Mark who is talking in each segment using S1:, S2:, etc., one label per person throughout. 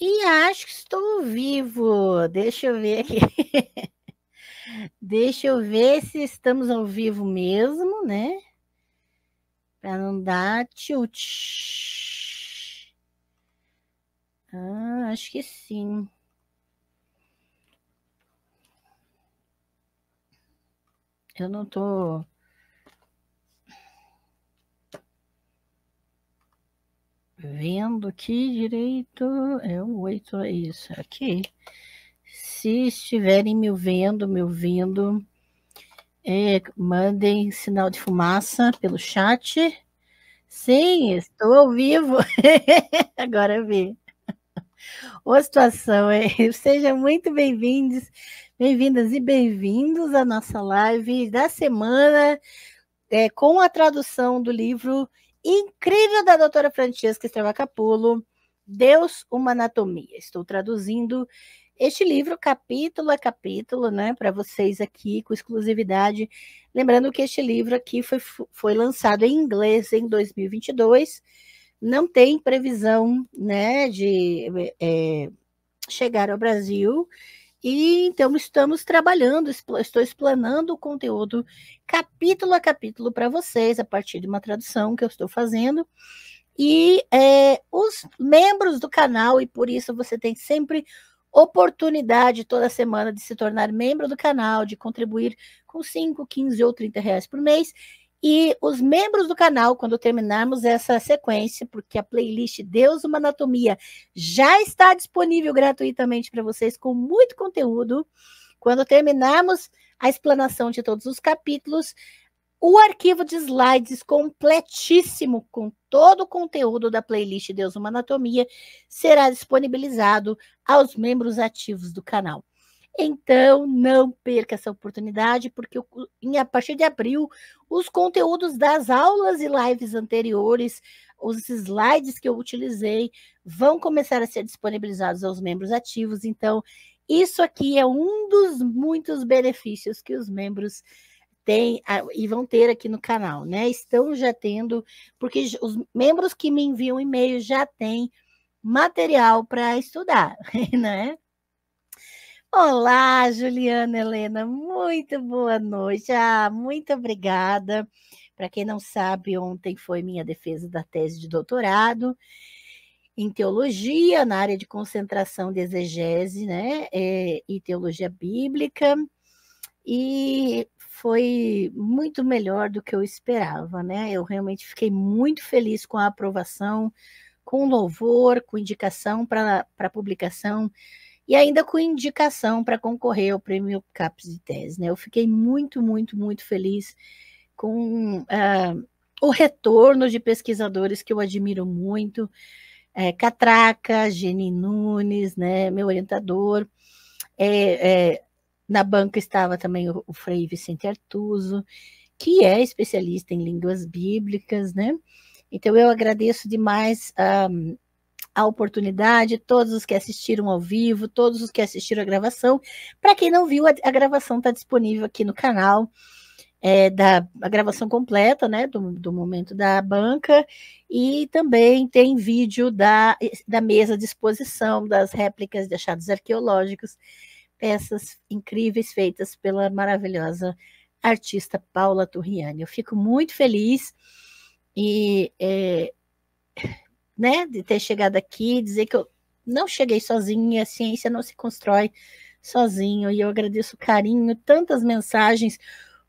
S1: E acho que estou vivo. Deixa eu ver aqui. Deixa eu ver se estamos ao vivo mesmo, né? Para não dar tilt. Ah, acho que sim. Eu não tô vendo aqui direito. É o oito, é isso aqui. Se estiverem me vendo, me ouvindo, é, mandem sinal de fumaça pelo chat. Sim, estou ao vivo. Agora vi. Ô, situação é. Sejam muito bem-vindos, bem-vindas e bem-vindos à nossa live da semana é, com a tradução do livro incrível da doutora Francesca Stravacapulo, Deus, uma anatomia. Estou traduzindo este livro capítulo a capítulo, né, para vocês aqui com exclusividade. Lembrando que este livro aqui foi, foi lançado em inglês em 2022. Não tem previsão, né, de é, chegar ao Brasil. E então estamos trabalhando, estou explanando o conteúdo capítulo a capítulo para vocês, a partir de uma tradução que eu estou fazendo. E é, os membros do canal, e por isso você tem sempre oportunidade toda semana de se tornar membro do canal, de contribuir com 5, 15 ou 30 reais por mês. E os membros do canal, quando terminarmos essa sequência, porque a playlist Deus uma Anatomia já está disponível gratuitamente para vocês, com muito conteúdo. Quando terminarmos a explanação de todos os capítulos, o arquivo de slides completíssimo, com todo o conteúdo da playlist Deus uma Anatomia, será disponibilizado aos membros ativos do canal. Então, não perca essa oportunidade, porque a partir de abril, os conteúdos das aulas e lives anteriores, os slides que eu utilizei, vão começar a ser disponibilizados aos membros ativos. Então, isso aqui é um dos muitos benefícios que os membros têm e vão ter aqui no canal, né? Estão já tendo, porque os membros que me enviam e-mail já têm material para estudar, né? Olá, Juliana Helena, muito boa noite. Ah, muito obrigada. Para quem não sabe, ontem foi minha defesa da tese de doutorado em teologia, na área de concentração de exegese, né, é, e teologia bíblica, e foi muito melhor do que eu esperava, né? Eu realmente fiquei muito feliz com a aprovação, com louvor, com indicação para publicação e ainda com indicação para concorrer ao prêmio CAPES de tese. Né? Eu fiquei muito, muito, muito feliz com uh, o retorno de pesquisadores que eu admiro muito, é, Catraca, Geni Nunes, né, meu orientador, é, é, na banca estava também o, o Frei Vicente Artuso, que é especialista em línguas bíblicas, né? Então eu agradeço demais um, a oportunidade, todos os que assistiram ao vivo, todos os que assistiram a gravação. Para quem não viu, a, a gravação está disponível aqui no canal. É, da a gravação completa, né, do, do momento da banca, e também tem vídeo da, da mesa de exposição das réplicas de achados arqueológicos, peças incríveis feitas pela maravilhosa artista Paula Turriani. Eu fico muito feliz e é, né, de ter chegado aqui, dizer que eu não cheguei sozinha, a ciência não se constrói sozinho, e eu agradeço o carinho, tantas mensagens.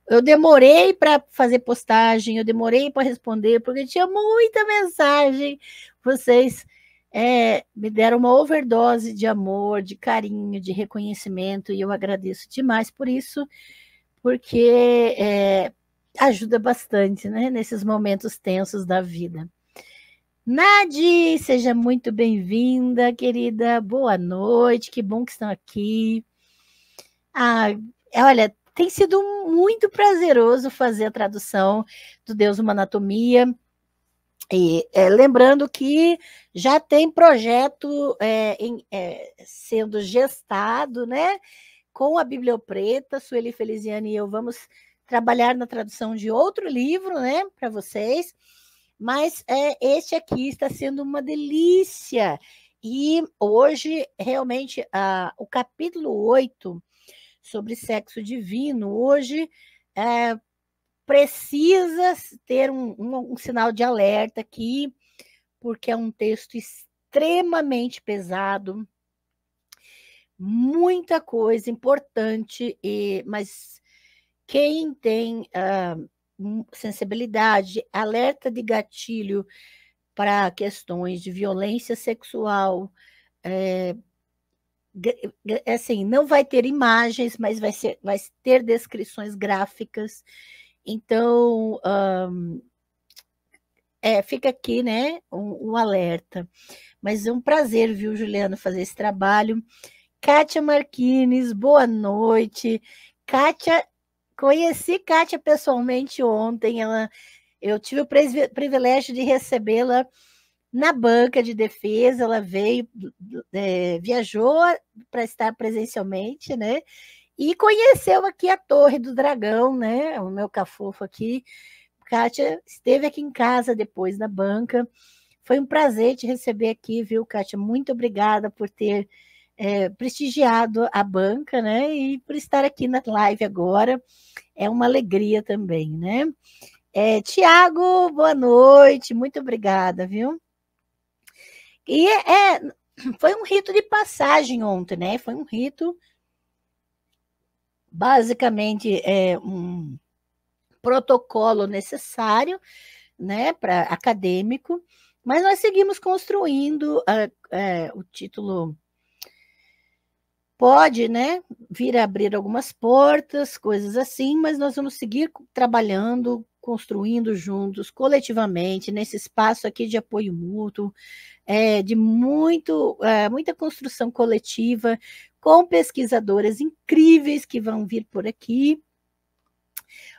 S1: Eu demorei para fazer postagem, eu demorei para responder, porque tinha muita mensagem. Vocês é, me deram uma overdose de amor, de carinho, de reconhecimento, e eu agradeço demais por isso, porque é, ajuda bastante né, nesses momentos tensos da vida. Nadi, seja muito bem-vinda, querida. Boa noite, que bom que estão aqui. Ah, olha, tem sido muito prazeroso fazer a tradução do Deus uma Anatomia. E, é, lembrando que já tem projeto é, em, é, sendo gestado, né? Com a Bibliopreta, Sueli Feliciane e eu vamos trabalhar na tradução de outro livro, né? Para vocês mas é, este aqui está sendo uma delícia. e hoje, realmente, uh, o capítulo 8 sobre sexo divino, hoje é, precisa ter um, um, um sinal de alerta aqui, porque é um texto extremamente pesado, muita coisa importante, e, mas quem tem uh, sensibilidade, alerta de gatilho para questões de violência sexual, é, assim, não vai ter imagens, mas vai, ser, vai ter descrições gráficas. Então, é, fica aqui, né, um, um, alerta. Mas é um prazer, viu, Juliana, fazer esse trabalho. Kátia Marquines, boa noite. Kátia, conheci Kátia pessoalmente ontem, ela, eu tive o privilégio de recebê-la na banca de defesa, ela veio, é, viajou para estar presencialmente, né? E conheceu aqui a Torre do Dragão, né? O meu cafofo aqui. Kátia esteve aqui em casa depois na banca. Foi um prazer te receber aqui, viu, Kátia? Muito obrigada por ter é, prestigiado a banca, né? E por estar aqui na live agora. É uma alegria também, né? É, Tiago, boa noite, muito obrigada, viu? E é, foi um rito de passagem ontem, né? Foi um rito, basicamente, é, um protocolo necessário, né, para acadêmico, mas nós seguimos construindo é, o título pode, né, vir a abrir algumas portas, coisas assim, mas nós vamos seguir trabalhando, construindo juntos, coletivamente, nesse espaço aqui de apoio mútuo, é, de muito, é, muita construção coletiva, com pesquisadoras incríveis que vão vir por aqui.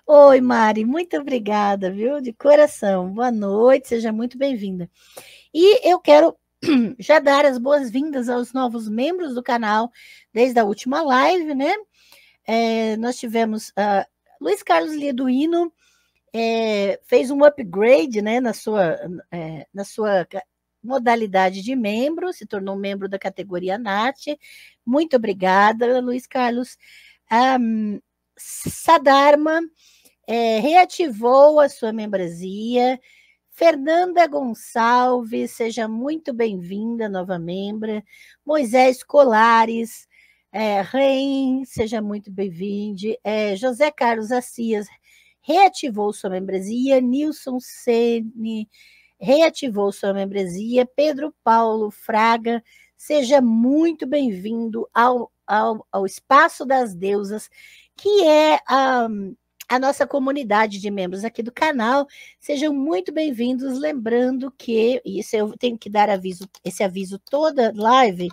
S1: Oi, Mari, muito obrigada, viu? De coração. Boa noite, seja muito bem-vinda. E eu quero já dar as boas-vindas aos novos membros do canal desde a última live, né? É, nós tivemos uh, Luiz Carlos Lieduino, é, fez um upgrade né, na, sua, é, na sua modalidade de membro, se tornou membro da categoria NAT. Muito obrigada, Luiz Carlos. Um, Sadarma é, reativou a sua membresia. Fernanda Gonçalves, seja muito bem-vinda, nova membra. Moisés Colares, é, seja muito bem-vindo. É, José Carlos Acias reativou sua membresia. Nilson Sene reativou sua membresia. Pedro Paulo Fraga, seja muito bem-vindo ao, ao, ao Espaço das Deusas, que é a. Um, a nossa comunidade de membros aqui do canal. Sejam muito bem-vindos. Lembrando que, isso eu tenho que dar aviso, esse aviso toda live,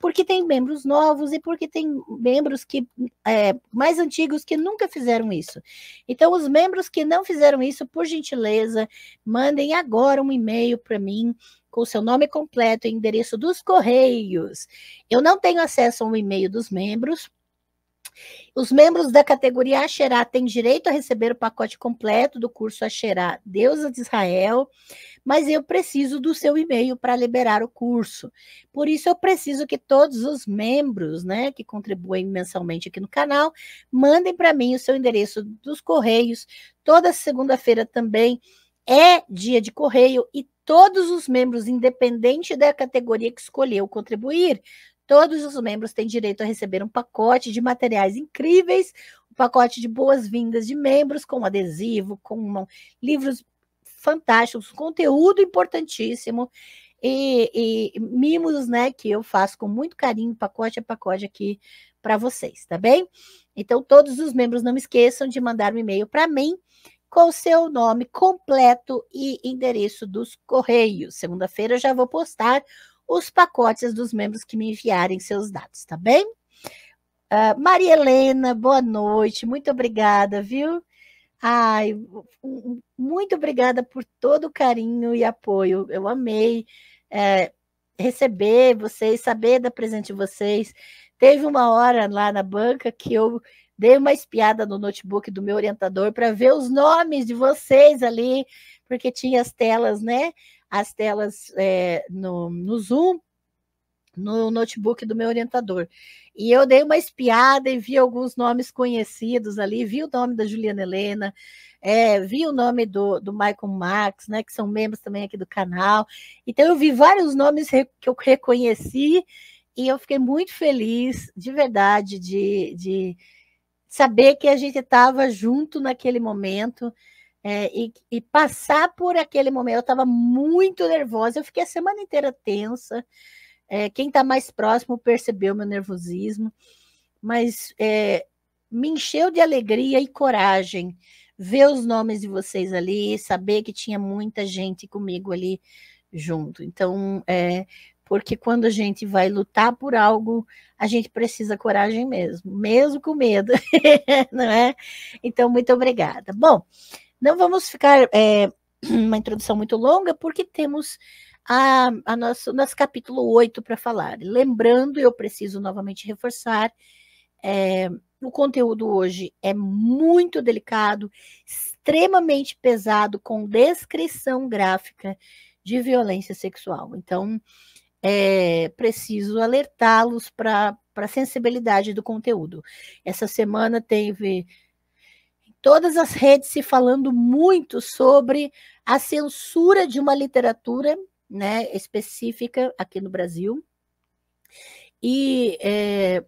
S1: porque tem membros novos e porque tem membros que é, mais antigos que nunca fizeram isso. Então, os membros que não fizeram isso, por gentileza, mandem agora um e-mail para mim com seu nome completo e endereço dos correios. Eu não tenho acesso ao e-mail dos membros, os membros da categoria Asherá têm direito a receber o pacote completo do curso Asherá Deusa de Israel, mas eu preciso do seu e-mail para liberar o curso. Por isso, eu preciso que todos os membros né, que contribuem mensalmente aqui no canal mandem para mim o seu endereço dos correios. Toda segunda-feira também é dia de correio e todos os membros, independente da categoria que escolheu contribuir, Todos os membros têm direito a receber um pacote de materiais incríveis, um pacote de boas-vindas de membros, com adesivo, com livros fantásticos, conteúdo importantíssimo. E, e, mimos, né, que eu faço com muito carinho, pacote a pacote aqui para vocês, tá bem? Então, todos os membros não esqueçam de mandar um e-mail para mim com o seu nome completo e endereço dos correios. Segunda-feira eu já vou postar os pacotes dos membros que me enviarem seus dados, tá bem? Uh, Maria Helena, boa noite, muito obrigada, viu? Ai, muito obrigada por todo o carinho e apoio. Eu amei é, receber vocês, saber da presente de vocês. Teve uma hora lá na banca que eu dei uma espiada no notebook do meu orientador para ver os nomes de vocês ali, porque tinha as telas, né? As telas é, no, no Zoom, no notebook do meu orientador. E eu dei uma espiada e vi alguns nomes conhecidos ali, vi o nome da Juliana Helena, é, vi o nome do, do Michael Max, né, que são membros também aqui do canal. Então, eu vi vários nomes que eu reconheci e eu fiquei muito feliz, de verdade, de, de saber que a gente estava junto naquele momento. É, e, e, passar por aquele momento, eu estava muito nervosa, eu fiquei a semana inteira tensa. É, quem está mais próximo percebeu meu nervosismo, mas é, me encheu de alegria e coragem ver os nomes de vocês ali, saber que tinha muita gente comigo ali junto. Então, é, porque quando a gente vai lutar por algo, a gente precisa coragem mesmo, mesmo com medo, não é? Então, muito obrigada. Bom, não vamos ficar é, uma introdução muito longa, porque temos a, a nosso, nosso capítulo 8 para falar. Lembrando, eu preciso novamente reforçar, é, o conteúdo hoje é muito delicado, extremamente pesado, com descrição gráfica de violência sexual. Então, é preciso alertá-los para a sensibilidade do conteúdo. Essa semana teve todas as redes se falando muito sobre a censura de uma literatura né, específica aqui no Brasil. E é,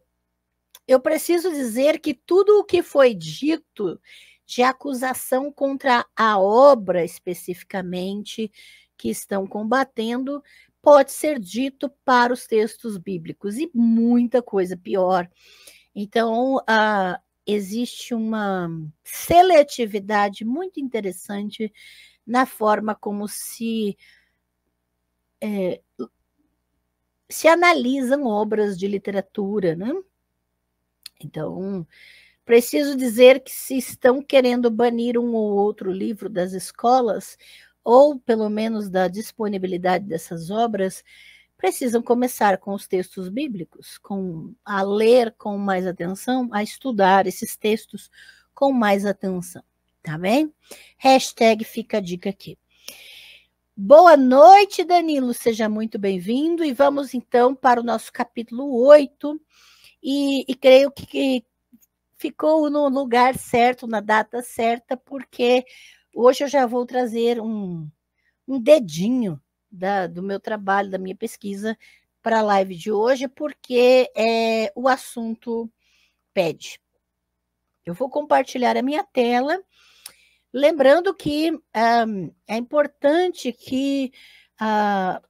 S1: eu preciso dizer que tudo o que foi dito de acusação contra a obra especificamente que estão combatendo pode ser dito para os textos bíblicos e muita coisa pior. Então, uh, existe uma seletividade muito interessante na forma como se é, se analisam obras de literatura, né? Então, preciso dizer que se estão querendo banir um ou outro livro das escolas, ou pelo menos da disponibilidade dessas obras, precisam começar com os textos bíblicos, com a ler com mais atenção, a estudar esses textos com mais atenção, tá bem? Hashtag fica a dica aqui. Boa noite, Danilo, seja muito bem-vindo e vamos então para o nosso capítulo 8, e, e creio que, que ficou no lugar certo, na data certa, porque hoje eu já vou trazer um, um dedinho da, do meu trabalho, da minha pesquisa para a live de hoje, porque é, o assunto pede. Eu vou compartilhar a minha tela, lembrando que um, é importante que uh,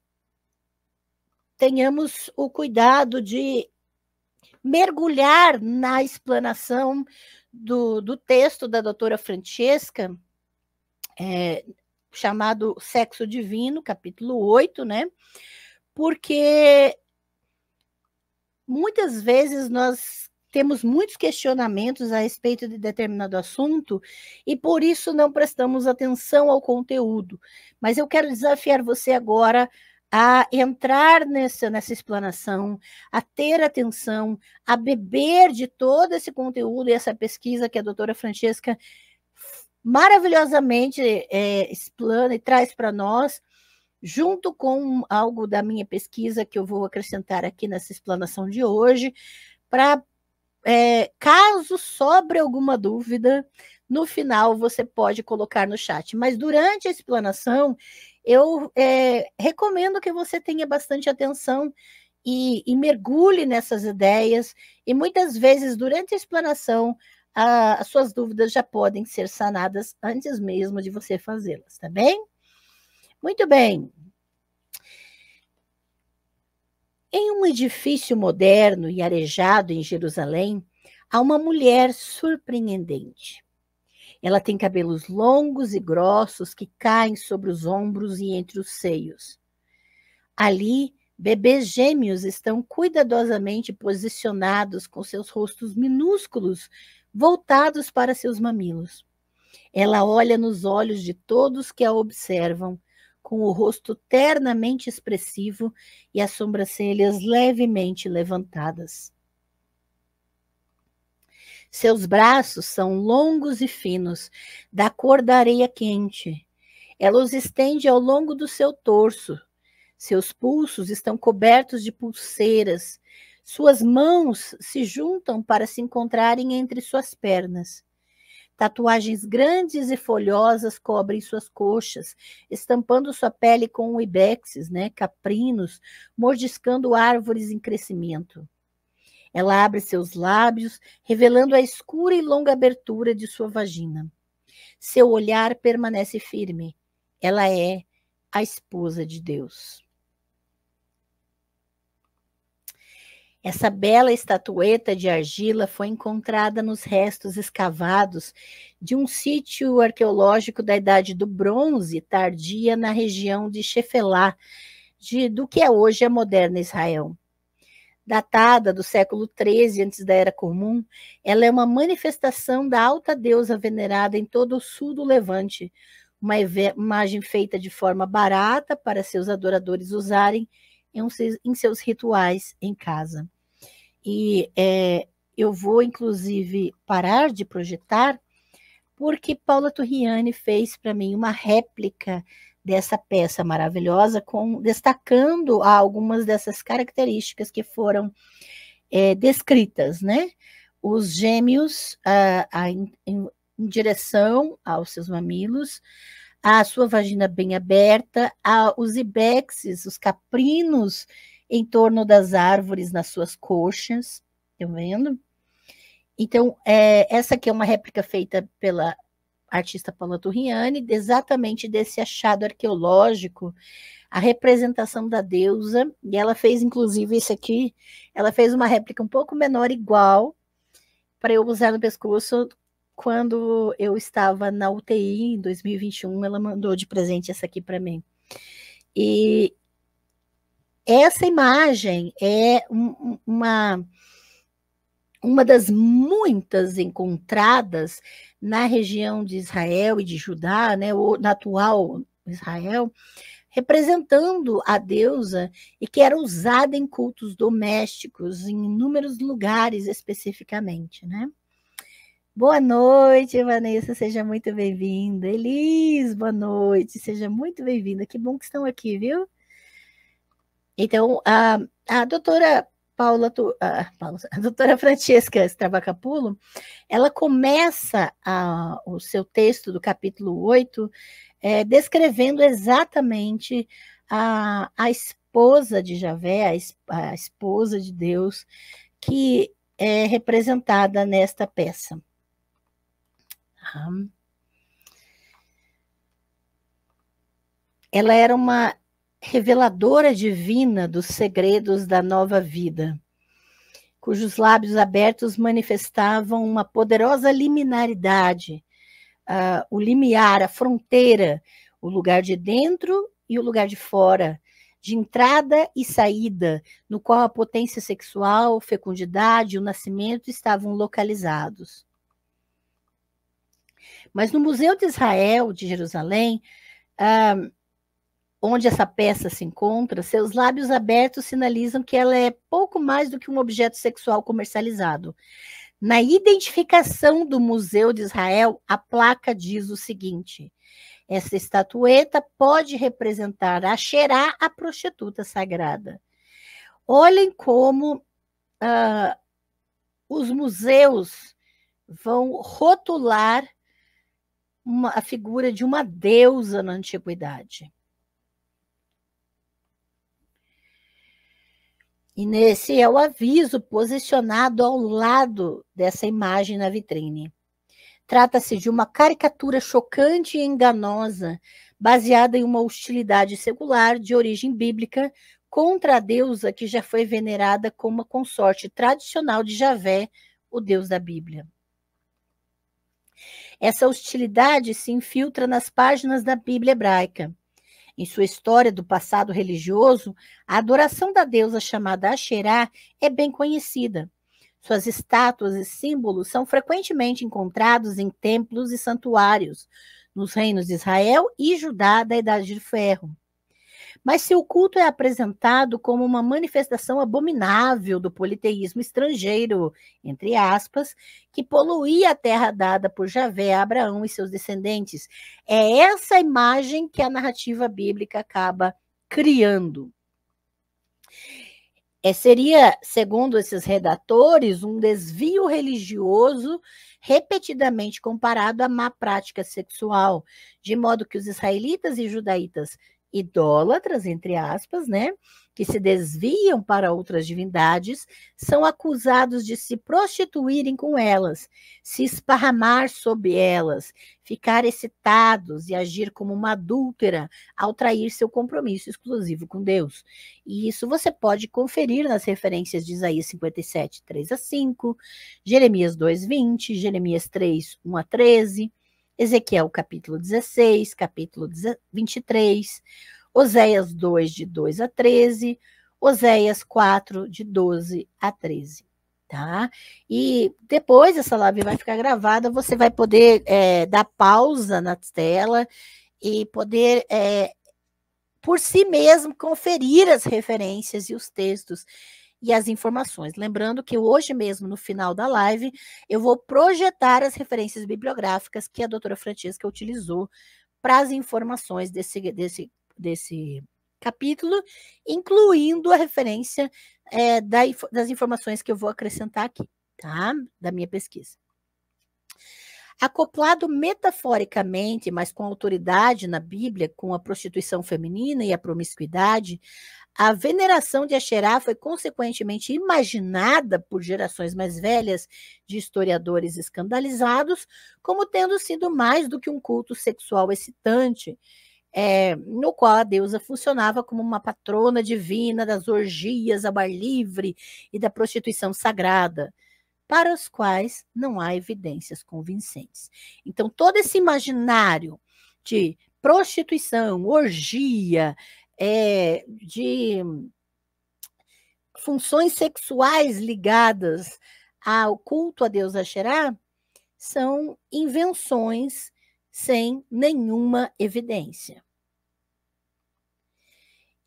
S1: tenhamos o cuidado de mergulhar na explanação do, do texto da doutora Francesca, é, chamado Sexo Divino, capítulo 8, né? Porque muitas vezes nós temos muitos questionamentos a respeito de determinado assunto e por isso não prestamos atenção ao conteúdo. Mas eu quero desafiar você agora a entrar nessa, nessa explanação, a ter atenção, a beber de todo esse conteúdo e essa pesquisa que a doutora Francesca maravilhosamente é, explana e traz para nós, junto com algo da minha pesquisa que eu vou acrescentar aqui nessa explanação de hoje, para é, caso sobre alguma dúvida, no final você pode colocar no chat. Mas durante a explanação, eu é, recomendo que você tenha bastante atenção e, e, mergulhe nessas ideias, e muitas vezes, durante a explanação, as suas dúvidas já podem ser sanadas antes mesmo de você fazê-las, tá bem? Muito bem. Em um edifício moderno e arejado em Jerusalém, há uma mulher surpreendente. Ela tem cabelos longos e grossos que caem sobre os ombros e entre os seios. Ali, bebês gêmeos estão cuidadosamente posicionados com seus rostos minúsculos voltados para seus mamilos. Ela olha nos olhos de todos que a observam, com o rosto ternamente expressivo e as sobrancelhas levemente levantadas. Seus braços são longos e finos, da cor da areia quente. Ela os estende ao longo do seu torso. Seus pulsos estão cobertos de pulseiras. Suas mãos se juntam para se encontrarem entre suas pernas. Tatuagens grandes e folhosas cobrem suas coxas, estampando sua pele com ibexes, né, caprinos, mordiscando árvores em crescimento. Ela abre seus lábios, revelando a escura e longa abertura de sua vagina. Seu olhar permanece firme. Ela é a esposa de Deus. Essa bela estatueta de argila foi encontrada nos restos escavados de um sítio arqueológico da Idade do Bronze tardia na região de Shefelá, de, do que é hoje a moderna Israel. Datada do século XIII antes da Era Comum, ela é uma manifestação da alta deusa venerada em todo o sul do Levante, uma imagem feita de forma barata para seus adoradores usarem em seus rituais em casa. E é, eu vou, inclusive, parar de projetar, porque Paula Turriani fez para mim uma réplica dessa peça maravilhosa, com destacando algumas dessas características que foram é, descritas, né? Os gêmeos ah, a, em, em direção aos seus mamilos, a sua vagina bem aberta, a, os ibexes, os caprinos em torno das árvores nas suas coxas, estão vendo? Então, é, essa aqui é uma réplica feita pela artista Paula Turriani, exatamente desse achado arqueológico, a representação da deusa, e ela fez, inclusive, esse aqui, ela fez uma réplica um pouco menor, igual, para eu usar no pescoço quando eu estava na UTI em 2021, ela mandou de presente essa aqui para mim. E essa imagem é um, uma uma das muitas encontradas na região de Israel e de Judá, né, ou na atual Israel, representando a deusa e que era usada em cultos domésticos em inúmeros lugares especificamente, né? Boa noite, Vanessa, seja muito bem-vinda. Elis, boa noite, seja muito bem-vinda. Que bom que estão aqui, viu? Então, a, a doutora Paula, a, a doutora Francesca Stravacapulo, ela começa a, o seu texto do capítulo 8 é, descrevendo exatamente a, a esposa de Javé, a, a esposa de Deus, que é representada nesta peça. Ela era uma reveladora divina dos segredos da nova vida, cujos lábios abertos manifestavam uma poderosa liminaridade, uh, o limiar, a fronteira, o lugar de dentro e o lugar de fora, de entrada e saída, no qual a potência sexual, fecundidade e o nascimento estavam localizados. Mas no Museu de Israel, de Jerusalém, uh, onde essa peça se encontra, seus lábios abertos sinalizam que ela é pouco mais do que um objeto sexual comercializado. Na identificação do Museu de Israel, a placa diz o seguinte: essa estatueta pode representar a Xerá, a prostituta sagrada. Olhem como uh, os museus vão rotular uma, a figura de uma deusa na antiguidade. E nesse é o aviso posicionado ao lado dessa imagem na vitrine. Trata-se de uma caricatura chocante e enganosa, baseada em uma hostilidade secular de origem bíblica contra a deusa que já foi venerada como a consorte tradicional de Javé, o deus da Bíblia. Essa hostilidade se infiltra nas páginas da Bíblia hebraica. Em sua história do passado religioso, a adoração da deusa chamada Asherá é bem conhecida. Suas estátuas e símbolos são frequentemente encontrados em templos e santuários nos reinos de Israel e Judá da Idade de Ferro. Mas se o culto é apresentado como uma manifestação abominável do politeísmo estrangeiro, entre aspas, que poluía a terra dada por Javé a Abraão e seus descendentes, é essa imagem que a narrativa bíblica acaba criando. É, seria, segundo esses redatores, um desvio religioso repetidamente comparado à má prática sexual, de modo que os israelitas e judaítas idólatras, entre aspas, né, que se desviam para outras divindades, são acusados de se prostituírem com elas, se esparramar sob elas, ficar excitados e agir como uma adúltera ao trair seu compromisso exclusivo com Deus. E isso você pode conferir nas referências de Isaías 57, 3 a 5, Jeremias 2, 20, Jeremias 3, 1 a 13, Ezequiel capítulo 16, capítulo 23, Oséias 2, de 2 a 13, Oséias 4, de 12 a 13. Tá? E depois essa live vai ficar gravada, você vai poder é, dar pausa na tela e poder, é, por si mesmo, conferir as referências e os textos e as informações. Lembrando que hoje mesmo, no final da live, eu vou projetar as referências bibliográficas que a doutora Francesca utilizou para as informações desse, desse, desse capítulo, incluindo a referência é, da, das informações que eu vou acrescentar aqui, tá? Da minha pesquisa. Acoplado metaforicamente, mas com autoridade na Bíblia, com a prostituição feminina e a promiscuidade, a veneração de Asherá foi consequentemente imaginada por gerações mais velhas de historiadores escandalizados como tendo sido mais do que um culto sexual excitante, é, no qual a deusa funcionava como uma patrona divina das orgias ao ar livre e da prostituição sagrada, para os quais não há evidências convincentes. Então, todo esse imaginário de prostituição, orgia, é, de funções sexuais ligadas ao culto a Deus Asherá são invenções sem nenhuma evidência.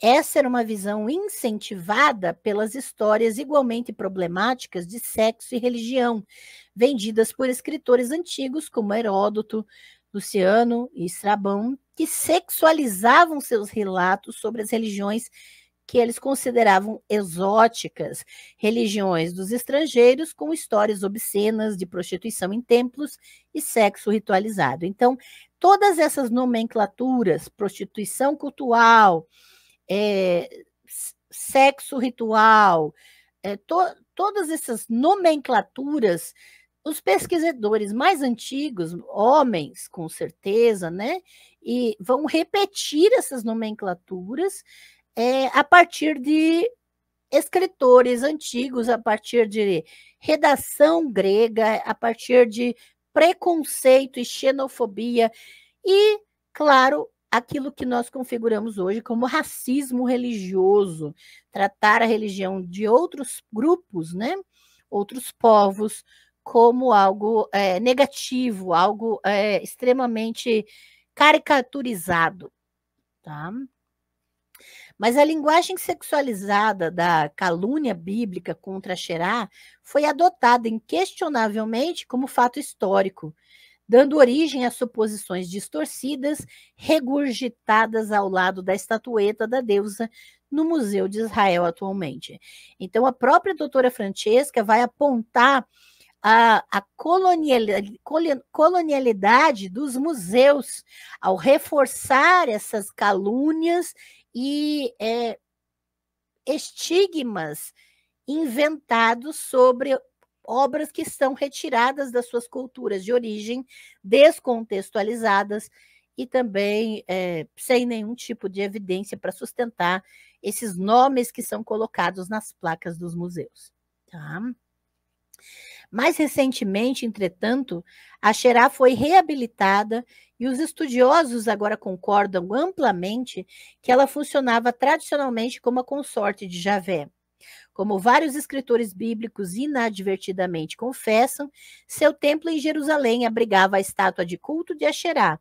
S1: Essa era uma visão incentivada pelas histórias igualmente problemáticas de sexo e religião, vendidas por escritores antigos como Heródoto, Luciano e Estrabão, que sexualizavam seus relatos sobre as religiões que eles consideravam exóticas, religiões dos estrangeiros com histórias obscenas de prostituição em templos e sexo ritualizado. Então, todas essas nomenclaturas, prostituição cultural, é, sexo ritual, é, to, todas essas nomenclaturas os pesquisadores mais antigos, homens, com certeza, né, e vão repetir essas nomenclaturas é, a partir de escritores antigos, a partir de redação grega, a partir de preconceito e xenofobia e, claro, aquilo que nós configuramos hoje como racismo religioso, tratar a religião de outros grupos, né, outros povos como algo é, negativo, algo é, extremamente caricaturizado, tá? Mas a linguagem sexualizada da calúnia bíblica contra Xerá foi adotada inquestionavelmente como fato histórico, dando origem a suposições distorcidas, regurgitadas ao lado da estatueta da deusa no Museu de Israel atualmente. Então, a própria doutora Francesca vai apontar a, a colonialidade, dos museus ao reforçar essas calúnias e é, estigmas inventados sobre obras que são retiradas das suas culturas de origem, descontextualizadas e também é, sem nenhum tipo de evidência para sustentar esses nomes que são colocados nas placas dos museus. Tá? Mais recentemente, entretanto, a Xerá foi reabilitada e os estudiosos agora concordam amplamente que ela funcionava tradicionalmente como a consorte de Javé. Como vários escritores bíblicos inadvertidamente confessam, seu templo em Jerusalém abrigava a estátua de culto de Asherá.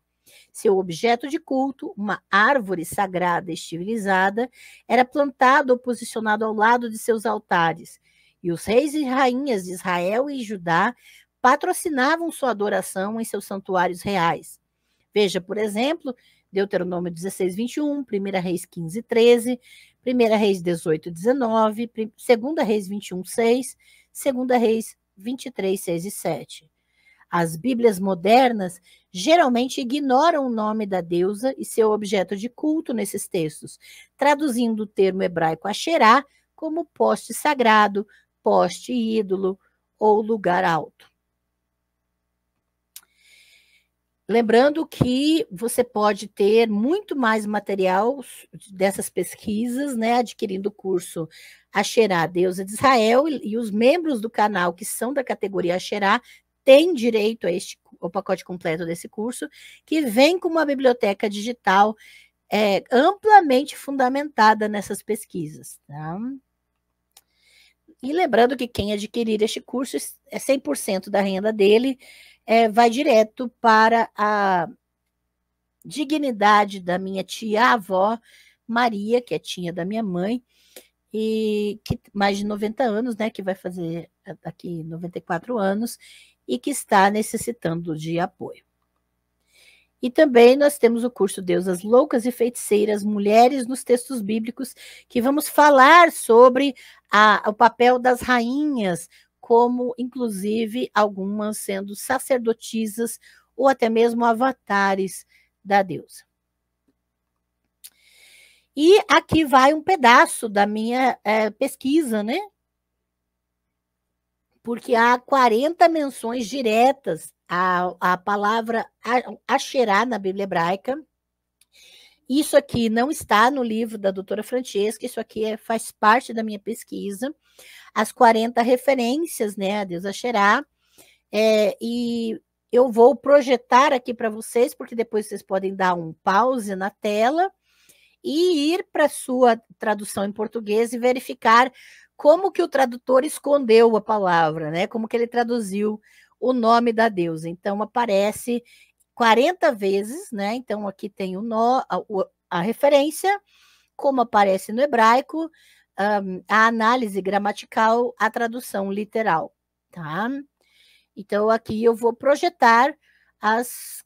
S1: Seu objeto de culto, uma árvore sagrada estilizada, era plantado ou posicionado ao lado de seus altares, e os reis e rainhas de Israel e Judá patrocinavam sua adoração em seus santuários reais. Veja, por exemplo, Deuteronômio 16, 21, 1 Reis 15, 13, 1 Reis 18, 19, 2 Reis 21, 6, 2 Reis 23, 6 e 7. As Bíblias modernas geralmente ignoram o nome da deusa e seu objeto de culto nesses textos, traduzindo o termo hebraico Asherá como poste sagrado, poste ídolo ou lugar alto. Lembrando que você pode ter muito mais material dessas pesquisas, né, adquirindo o curso Asherá, Deusa de Israel, e os membros do canal que são da categoria Asherá tem direito a este o pacote completo desse curso, que vem com uma biblioteca digital é, amplamente fundamentada nessas pesquisas. Tá? E lembrando que quem adquirir este curso é 100% da renda dele é, vai direto para a dignidade da minha tia-avó Maria, que é tia da minha mãe, e que mais de 90 anos, né, que vai fazer aqui 94 anos, e que está necessitando de apoio. E também nós temos o curso Deusas Loucas e Feiticeiras, Mulheres nos Textos Bíblicos, que vamos falar sobre a, o papel das rainhas, como inclusive algumas sendo sacerdotisas ou até mesmo avatares da deusa. E aqui vai um pedaço da minha é, pesquisa, né? porque há 40 menções diretas à, à palavra Asherá na Bíblia hebraica. Isso aqui não está no livro da doutora Francesca, isso aqui é, faz parte da minha pesquisa. As 40 referências, né, a Deus Asherá. É, e eu vou projetar aqui para vocês, porque depois vocês podem dar um pause na tela e ir para sua tradução em português e verificar como que o tradutor escondeu a palavra, né? Como que ele traduziu o nome da deusa. Então aparece 40 vezes, né? Então aqui tem o nó, a, a referência, como aparece no hebraico, um, a análise gramatical, a tradução literal, tá? Então aqui eu vou projetar as,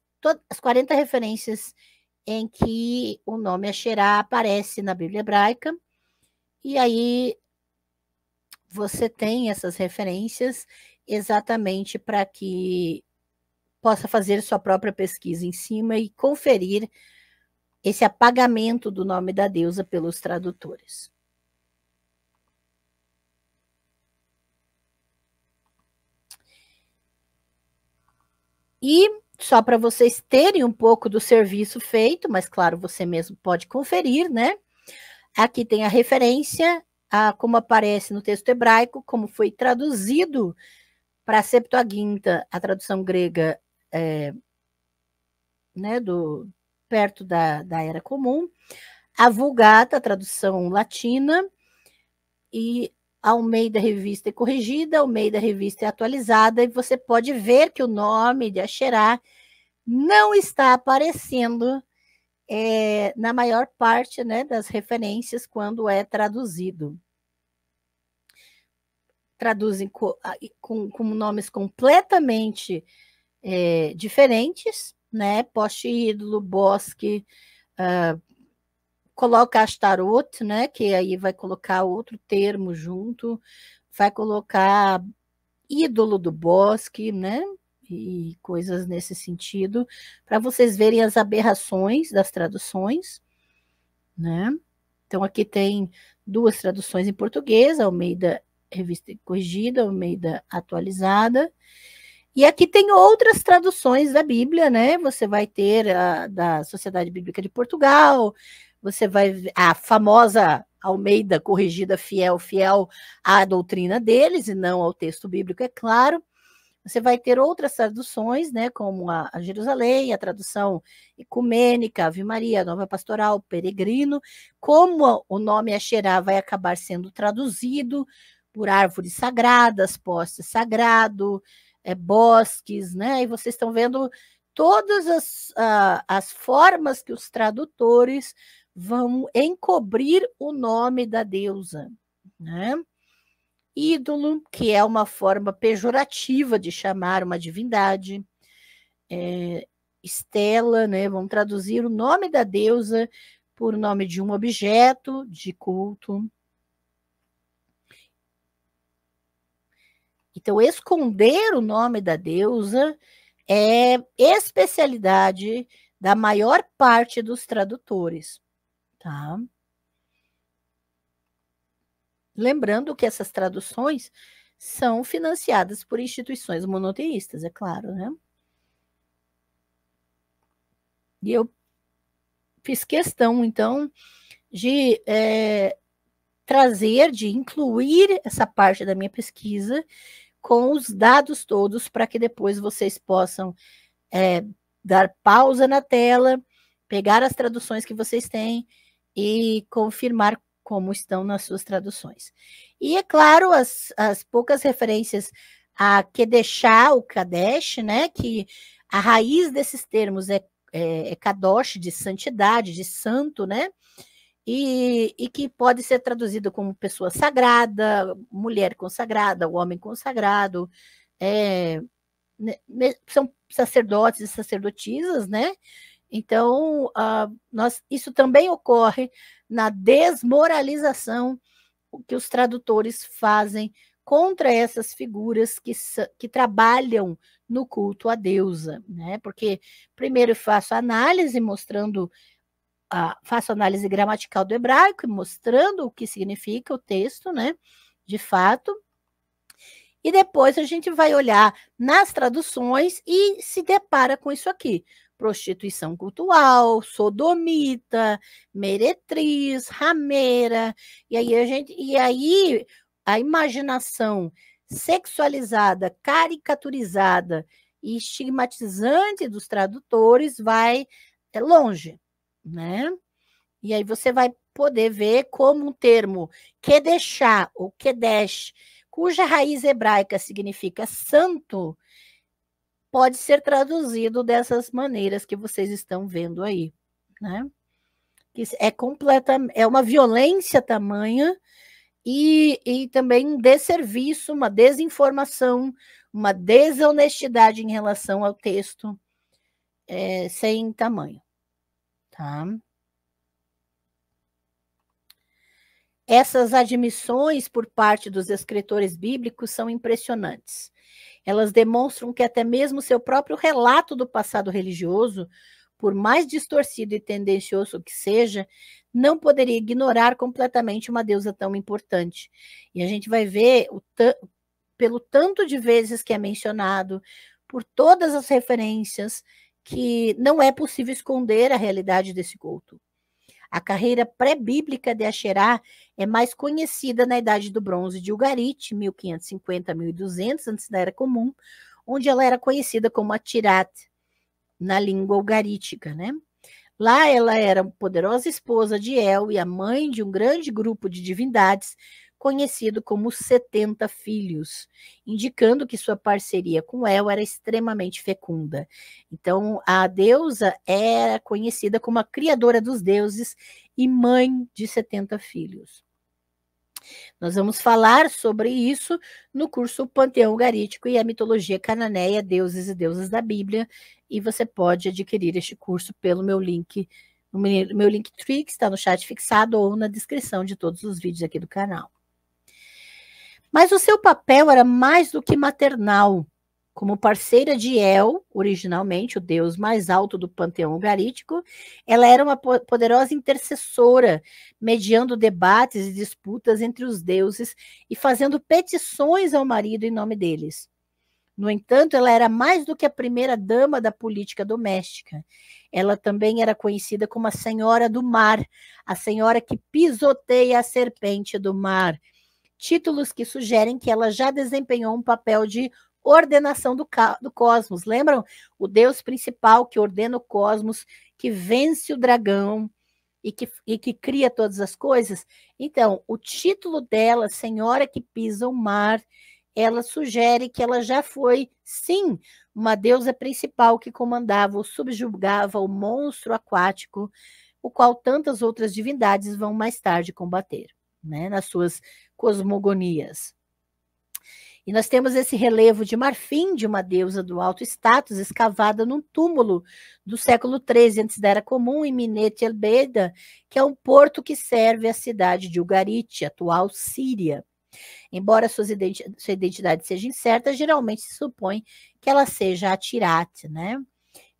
S1: as 40 referências em que o nome Asherá aparece na Bíblia hebraica. E aí você tem essas referências exatamente para que possa fazer sua própria pesquisa em cima e conferir esse apagamento do nome da deusa pelos tradutores. E só para vocês terem um pouco do serviço feito, mas claro, você mesmo pode conferir, né? Aqui tem a referência a, como aparece no texto hebraico, como foi traduzido para a Septuaginta, a tradução grega é, né, do, perto da, da Era Comum, a Vulgata, tradução latina, e Almeida Revista e Corrigida, Almeida Revista e Atualizada, e você pode ver que o nome de Asherá não está aparecendo é, na maior parte né, das referências quando é traduzido. Traduzem com, com, com nomes completamente é, diferentes, né? Poste ídolo, bosque, uh, coloca Astarot, né? Que aí vai colocar outro termo junto, vai colocar ídolo do bosque, né? e coisas nesse sentido, para vocês verem as aberrações das traduções, né? Então aqui tem duas traduções em português, Almeida Revista Corrigida, Almeida Atualizada. E aqui tem outras traduções da Bíblia, né? Você vai ter a da Sociedade Bíblica de Portugal, você vai a famosa Almeida Corrigida Fiel, fiel à doutrina deles e não ao texto bíblico, é claro. Você vai ter outras traduções, né, como a, a Jerusalém, a tradução ecumênica, Ave Maria, Nova Pastoral, Peregrino, como o nome Asherá vai acabar sendo traduzido por árvores sagradas, postes sagrado, é, bosques, né, e vocês estão vendo todas as, uh, as formas que os tradutores vão encobrir o nome da deusa, né? ídolo, que é uma forma pejorativa de chamar uma divindade. É, estela, né? Vamos traduzir o nome da deusa por nome de um objeto de culto. Então, esconder o nome da deusa é especialidade da maior parte dos tradutores, tá? Lembrando que essas traduções são financiadas por instituições monoteístas, é claro, né? E eu fiz questão, então, de é, trazer, de incluir essa parte da minha pesquisa com os dados todos para que depois vocês possam é, dar pausa na tela, pegar as traduções que vocês têm e confirmar como estão nas suas traduções. E, é claro, as, as poucas referências a Kedeshá, o Kadesh, né, que a raiz desses termos é, é, é Kadosh, de santidade, de santo, né, e, e, que pode ser traduzido como pessoa sagrada, mulher consagrada, homem consagrado, é, né, são sacerdotes e sacerdotisas, né? Então, uh, nós, isso também ocorre na desmoralização que os tradutores fazem contra essas figuras que, que trabalham no culto à deusa, né? Porque primeiro faço análise mostrando faço análise gramatical do hebraico mostrando o que significa o texto, né? De fato. E depois a gente vai olhar nas traduções e se depara com isso aqui: prostituição cultural, sodomita, meretriz, rameira. E aí a gente e aí a imaginação sexualizada, caricaturizada e estigmatizante dos tradutores vai é longe né? E aí você vai poder ver como um termo Kedeshá ou Kedesh, cuja raiz hebraica significa santo, pode ser traduzido dessas maneiras que vocês estão vendo aí, né? É completa, é uma violência tamanha e, e também um desserviço, uma desinformação, uma desonestidade em relação ao texto é, sem tamanho tá? Essas admissões por parte dos escritores bíblicos são impressionantes. Elas demonstram que até mesmo seu próprio relato do passado religioso, por mais distorcido e tendencioso que seja, não poderia ignorar completamente uma deusa tão importante. E a gente vai ver pelo tanto de vezes que é mencionado, por todas as referências, que não é possível esconder a realidade desse culto. A carreira pré-bíblica de Asherá é mais conhecida na Idade do Bronze de Ugarit, 1550 a 1200, antes da Era Comum, onde ela era conhecida como Atirat, na língua ugarítica, né? Lá ela era poderosa esposa de El e a mãe de um grande grupo de divindades conhecido como 70 filhos, indicando que sua parceria com El era extremamente fecunda. Então, a deusa era conhecida como a criadora dos deuses e mãe de 70 filhos. Nós vamos falar sobre isso no curso Panteão Garítico e a Mitologia Cananeia, Deuses e Deusas da Bíblia, e você pode adquirir este curso pelo meu link, no meu link que está no chat fixado ou na descrição de todos os vídeos aqui do canal. Mas o seu papel era mais do que maternal. Como parceira de El, originalmente o deus mais alto do panteão ugarítico, ela era uma poderosa intercessora, mediando debates e disputas entre os deuses e fazendo petições ao marido em nome deles. No entanto, ela era mais do que a primeira dama da política doméstica. Ela também era conhecida como a Senhora do Mar, a senhora que pisoteia a serpente do mar títulos que sugerem que ela já desempenhou um papel de ordenação do, do cosmos. Lembram? O Deus principal que ordena o cosmos, que vence o dragão e que, e que cria todas as coisas. Então, o título dela, Senhora que pisa o mar, ela sugere que ela já foi, sim, uma deusa principal que comandava ou subjugava o monstro aquático, o qual tantas outras divindades vão mais tarde combater, né, nas suas cosmogonias. E nós temos esse relevo de marfim de uma deusa do alto status escavada num túmulo do século XIII antes da Era Comum, em Minete el Beda, que é um porto que serve a cidade de Ugarit, atual Síria. Embora sua identidade seja incerta, geralmente se supõe que ela seja a Tirat, né?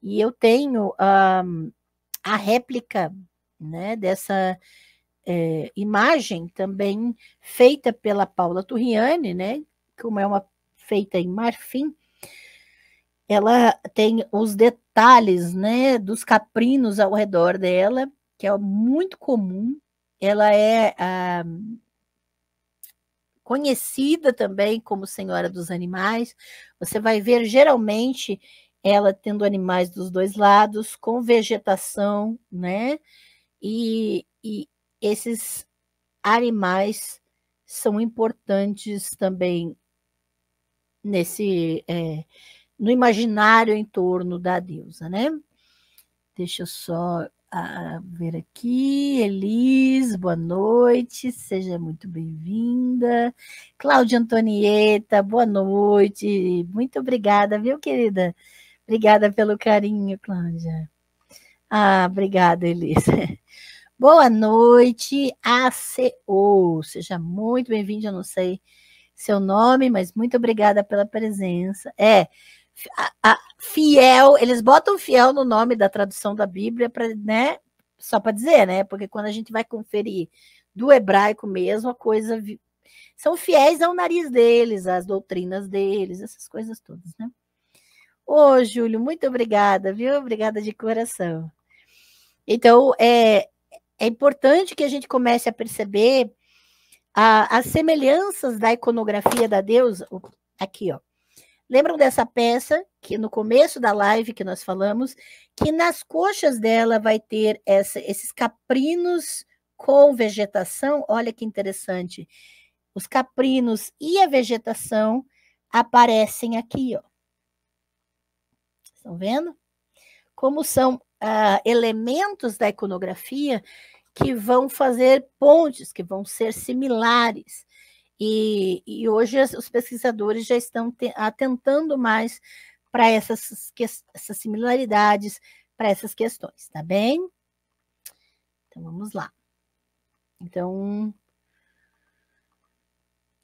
S1: E eu tenho um, a réplica né, dessa é, imagem também feita pela Paula Turriani, né, como é uma feita em marfim, ela tem os detalhes né, dos caprinos ao redor dela, que é muito comum. Ela é ah, conhecida também como Senhora dos Animais. Você vai ver geralmente ela tendo animais dos dois lados, com vegetação, né? E, e esses animais são importantes também nesse é, no imaginário em torno da deusa, né? Deixa eu só ah, ver aqui. Elis, boa noite, seja muito bem-vinda. Cláudia Antonieta, boa noite. Muito obrigada, viu, querida? Obrigada pelo carinho, Cláudia. Ah, obrigada, Elisa. Boa noite, ACO. Seja muito bem-vindo. Eu não sei seu nome, mas muito obrigada pela presença. É, a, a, fiel, eles botam fiel no nome da tradução da Bíblia, para, né? Só para dizer, né? Porque quando a gente vai conferir do hebraico mesmo, a coisa. São fiéis ao nariz deles, às doutrinas deles, essas coisas todas, né? Ô, Júlio, muito obrigada, viu? Obrigada de coração. Então, é, é importante que a gente comece a perceber a, as semelhanças da iconografia da deusa. Aqui, ó. Lembram dessa peça que no começo da live que nós falamos, que nas coxas dela vai ter essa, esses caprinos com vegetação? Olha que interessante. Os caprinos e a vegetação aparecem aqui, ó. Estão vendo? Como são ah, elementos da iconografia que vão fazer pontes, que vão ser similares. E, e hoje os pesquisadores já estão te, atentando mais para essas, essas similaridades, para essas questões, tá bem? Então vamos lá. Então,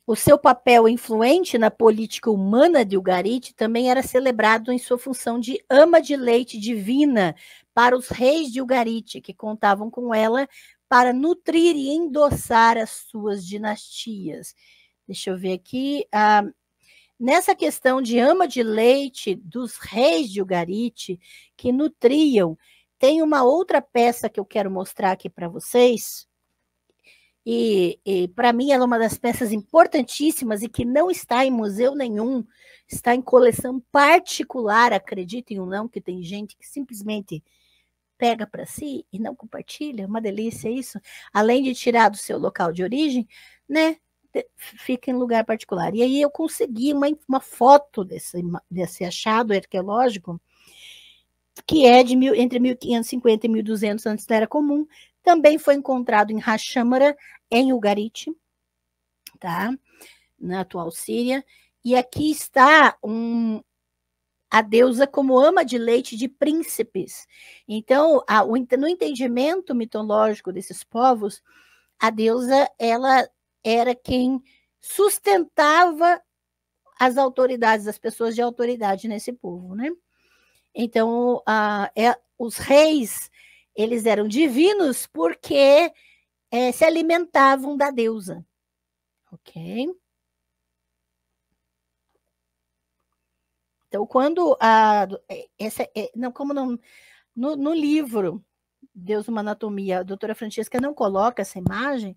S1: o seu papel influente na política humana de Ugarit também era celebrado em sua função de ama de leite divina para os reis de Ugarit, que contavam com ela para nutrir e endossar as suas dinastias. Deixa eu ver aqui. Ah, nessa questão de ama de leite dos reis de Ugarit, que nutriam, tem uma outra peça que eu quero mostrar aqui para vocês e, e para mim ela é uma das peças importantíssimas e que não está em museu nenhum, está em coleção particular, acreditem ou não, que tem gente que simplesmente pega para si e não compartilha, uma delícia isso, além de tirar do seu local de origem, né? Fica em lugar particular. E aí eu consegui uma, uma foto desse, desse achado arqueológico, que é de mil, entre 1550 e 1200 antes da Era Comum, também foi encontrado em Hashamara, em Ugarit, tá? Na atual Síria. E aqui está um, a deusa como ama de leite de príncipes. Então, a, o, no entendimento mitológico desses povos, a deusa ela era quem sustentava as autoridades, as pessoas de autoridade nesse povo, né? Então, a, é, os reis eles eram divinos porque é, se alimentavam da deusa. Ok? Então, quando a. Essa, é, não, como não. No, no livro Deus uma Anatomia, a doutora Francesca não coloca essa imagem,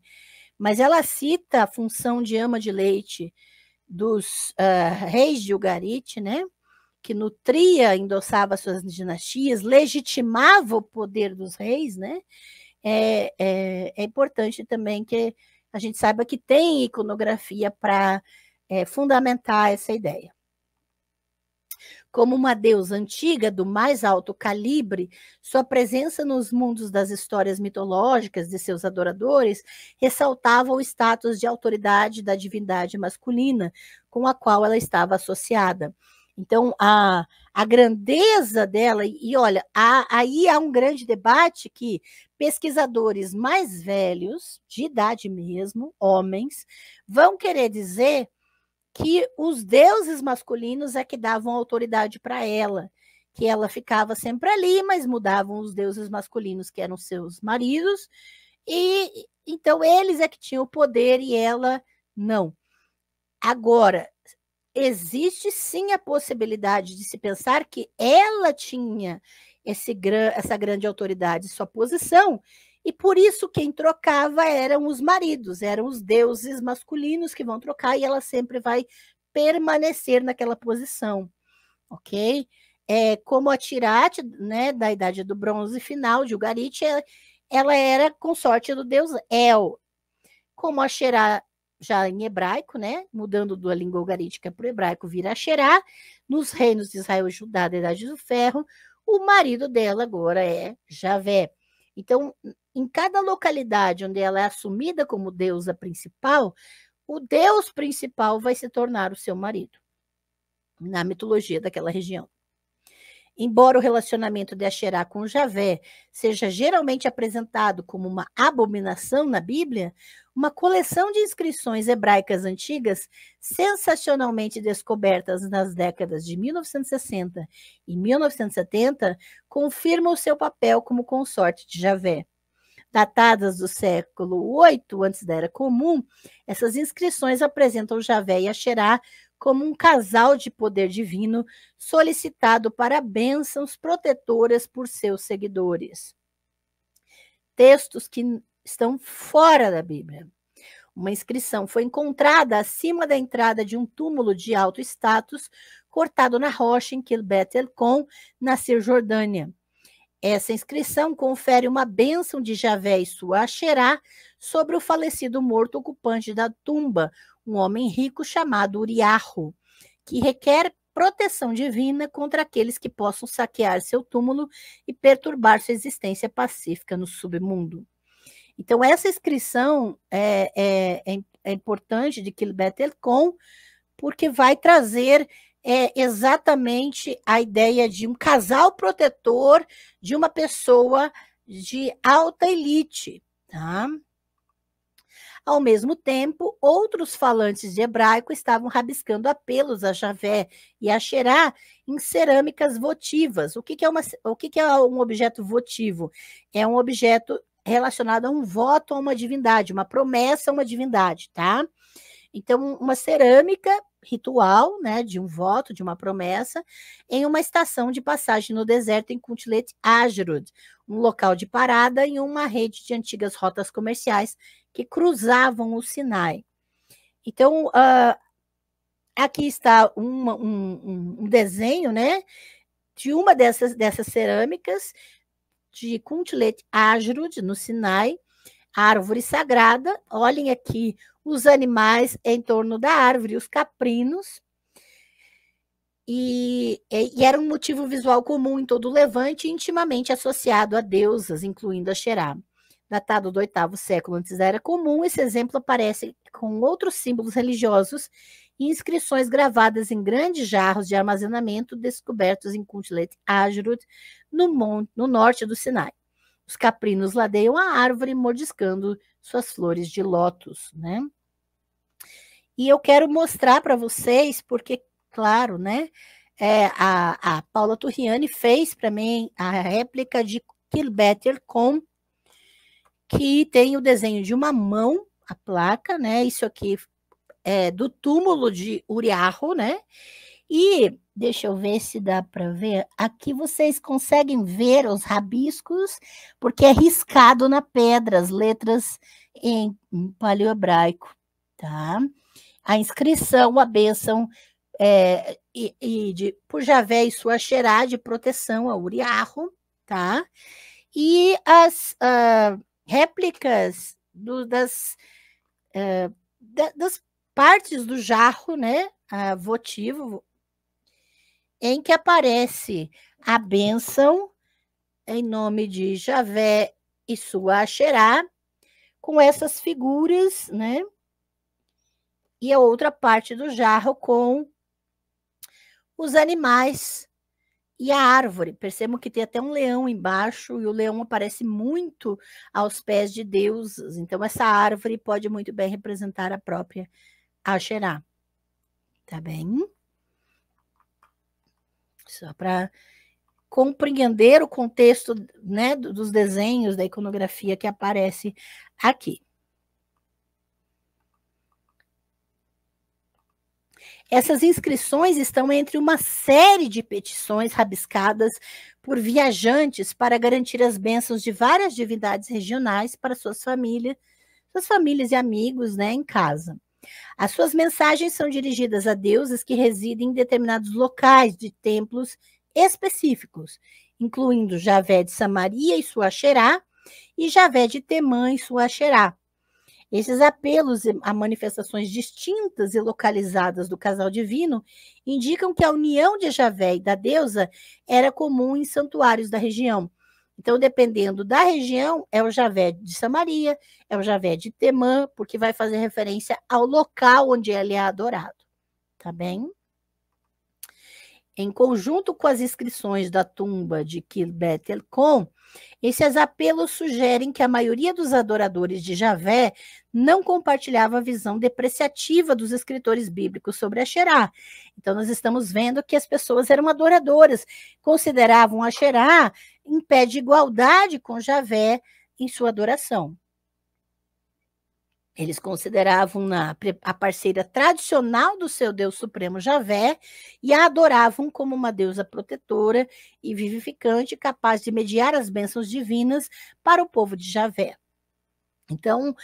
S1: mas ela cita a função de ama de leite dos uh, reis de Ugarit, né? Que nutria, endossava suas dinastias, legitimava o poder dos reis, né? É, é, é importante também que a gente saiba que tem iconografia para é, fundamentar essa ideia. Como uma deusa antiga do mais alto calibre, sua presença nos mundos das histórias mitológicas de seus adoradores ressaltava o status de autoridade da divindade masculina com a qual ela estava associada. Então, a, a grandeza dela, e olha, há, aí há um grande debate que pesquisadores mais velhos, de idade mesmo, homens, vão querer dizer que os deuses masculinos é que davam autoridade para ela, que ela ficava sempre ali, mas mudavam os deuses masculinos, que eram seus maridos, e então eles é que tinham o poder e ela não. Agora, existe sim a possibilidade de se pensar que ela tinha esse, essa grande autoridade, sua posição, e por isso quem trocava eram os maridos, eram os deuses masculinos que vão trocar e ela sempre vai permanecer naquela posição, ok? É, como a Tirate, né, da Idade do Bronze final, de Ugarit, é, ela era consorte do deus El. Como a Xerá, já em hebraico, né, mudando da língua ugarítica para o hebraico, vira Xerá, nos reinos de Israel Judá da Idade do Ferro, o marido dela agora é Javé. Então, em cada localidade onde ela é assumida como deusa principal, o deus principal vai se tornar o seu marido, na mitologia daquela região. Embora o relacionamento de Asherá com Javé seja geralmente apresentado como uma abominação na Bíblia, uma coleção de inscrições hebraicas antigas, sensacionalmente descobertas nas décadas de 1960 e 1970, confirma o seu papel como consorte de Javé. Datadas do século VIII antes da Era Comum, essas inscrições apresentam Javé e Asherá como um casal de poder divino solicitado para bênçãos protetoras por seus seguidores. Textos que estão fora da Bíblia. Uma inscrição foi encontrada acima da entrada de um túmulo de alto status cortado na rocha em Kilbet El-Con, na Cisjordânia. Essa inscrição confere uma bênção de Javé e sua Asherá sobre o falecido morto ocupante da tumba, um homem rico chamado Uriarro, que requer proteção divina contra aqueles que possam saquear seu túmulo e perturbar sua existência pacífica no submundo. Então, essa inscrição é, é, é, é importante de Kilbet El-Con, porque vai trazer é, exatamente a ideia de um casal protetor de uma pessoa de alta elite, tá? Ao mesmo tempo, outros falantes de hebraico estavam rabiscando apelos a Javé e a Xerá em cerâmicas votivas. O que, que é, uma, o que, que é um objeto votivo? É um objeto relacionado a um voto a uma divindade, uma promessa a uma divindade, tá? Então, uma cerâmica ritual, né, de um voto, de uma promessa, em uma estação de passagem no deserto em Kuntilet Ajrud, um local de parada em uma rede de antigas rotas comerciais que cruzavam o Sinai. Então, uh, aqui está uma, um, um, desenho, né, de uma dessas, dessas cerâmicas de Kuntilet Ajrud, no Sinai, árvore sagrada. Olhem aqui os animais em torno da árvore, os caprinos. E, e, era um motivo visual comum em todo o Levante, intimamente associado a deusas, incluindo a Xerá datado do oitavo século antes da Era Comum, esse exemplo aparece com outros símbolos religiosos e inscrições gravadas em grandes jarros de armazenamento descobertos em Kuntilet Ajrut, no, monte, no norte do Sinai. Os caprinos ladeiam a árvore mordiscando suas flores de lótus, né? E eu quero mostrar para vocês, porque, claro, né? É, a, a Paula Turriani fez para mim a réplica de Kilbetter com que tem o desenho de uma mão, a placa, né? Isso aqui é do túmulo de Uriarro, né? E deixa eu ver se dá para ver. Aqui vocês conseguem ver os rabiscos, porque é riscado na pedra as letras em, em paleohebraico, tá? A inscrição, a bênção é, e, e de, por Javé e sua xerá de proteção a Uriarro, tá? E as, uh, réplicas do, das, uh, da, das partes do jarro, né, uh, votivo, em que aparece a bênção em nome de Javé e sua Asherá, com essas figuras, né? E a outra parte do jarro com os animais e a árvore. Percebam que tem até um leão embaixo, e o leão aparece muito aos pés de Deus. Então, essa árvore pode muito bem representar a própria Asherá. Tá bem? Só para compreender o contexto né, dos desenhos, da iconografia que aparece aqui. Essas inscrições estão entre uma série de petições rabiscadas por viajantes para garantir as bênçãos de várias divindades regionais para suas famílias, suas famílias e amigos, né, em casa. As suas mensagens são dirigidas a deuses que residem em determinados locais de templos específicos, incluindo Javé de Samaria e sua e Javé de Temã e sua. Esses apelos a manifestações distintas e localizadas do casal divino indicam que a união de Javé e da deusa era comum em santuários da região. Então, dependendo da região, é o Javé de Samaria, é o Javé de Temã, porque vai fazer referência ao local onde ele é adorado. Tá bem? Em conjunto com as inscrições da tumba de Kilbet El-Kon, esses apelos sugerem que a maioria dos adoradores de Javé não compartilhava a visão depreciativa dos escritores bíblicos sobre Asherá. Então, nós estamos vendo que as pessoas eram adoradoras, consideravam Asherá em pé de igualdade com Javé em sua adoração. Eles consideravam a parceira tradicional do seu Deus Supremo Javé e a adoravam como uma deusa protetora e vivificante, capaz de mediar as bênçãos divinas para o povo de Javé. Então,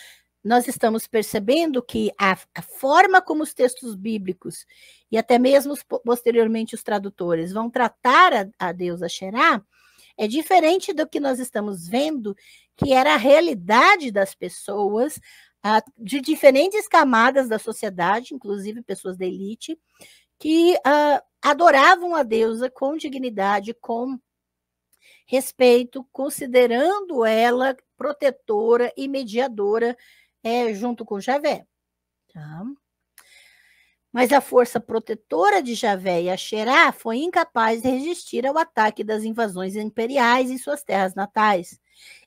S1: nós estamos percebendo que a, a, forma como os textos bíblicos e até mesmo posteriormente os tradutores vão tratar a, a deusa Xerá é diferente do que nós estamos vendo que era a realidade das pessoas de diferentes camadas da sociedade, inclusive pessoas da elite, que uh, adoravam a deusa com dignidade, com respeito, considerando ela protetora e mediadora é, junto com Javé. Tá? Mas a força protetora de Javé e Axerá foi incapaz de resistir ao ataque das invasões imperiais em suas terras natais.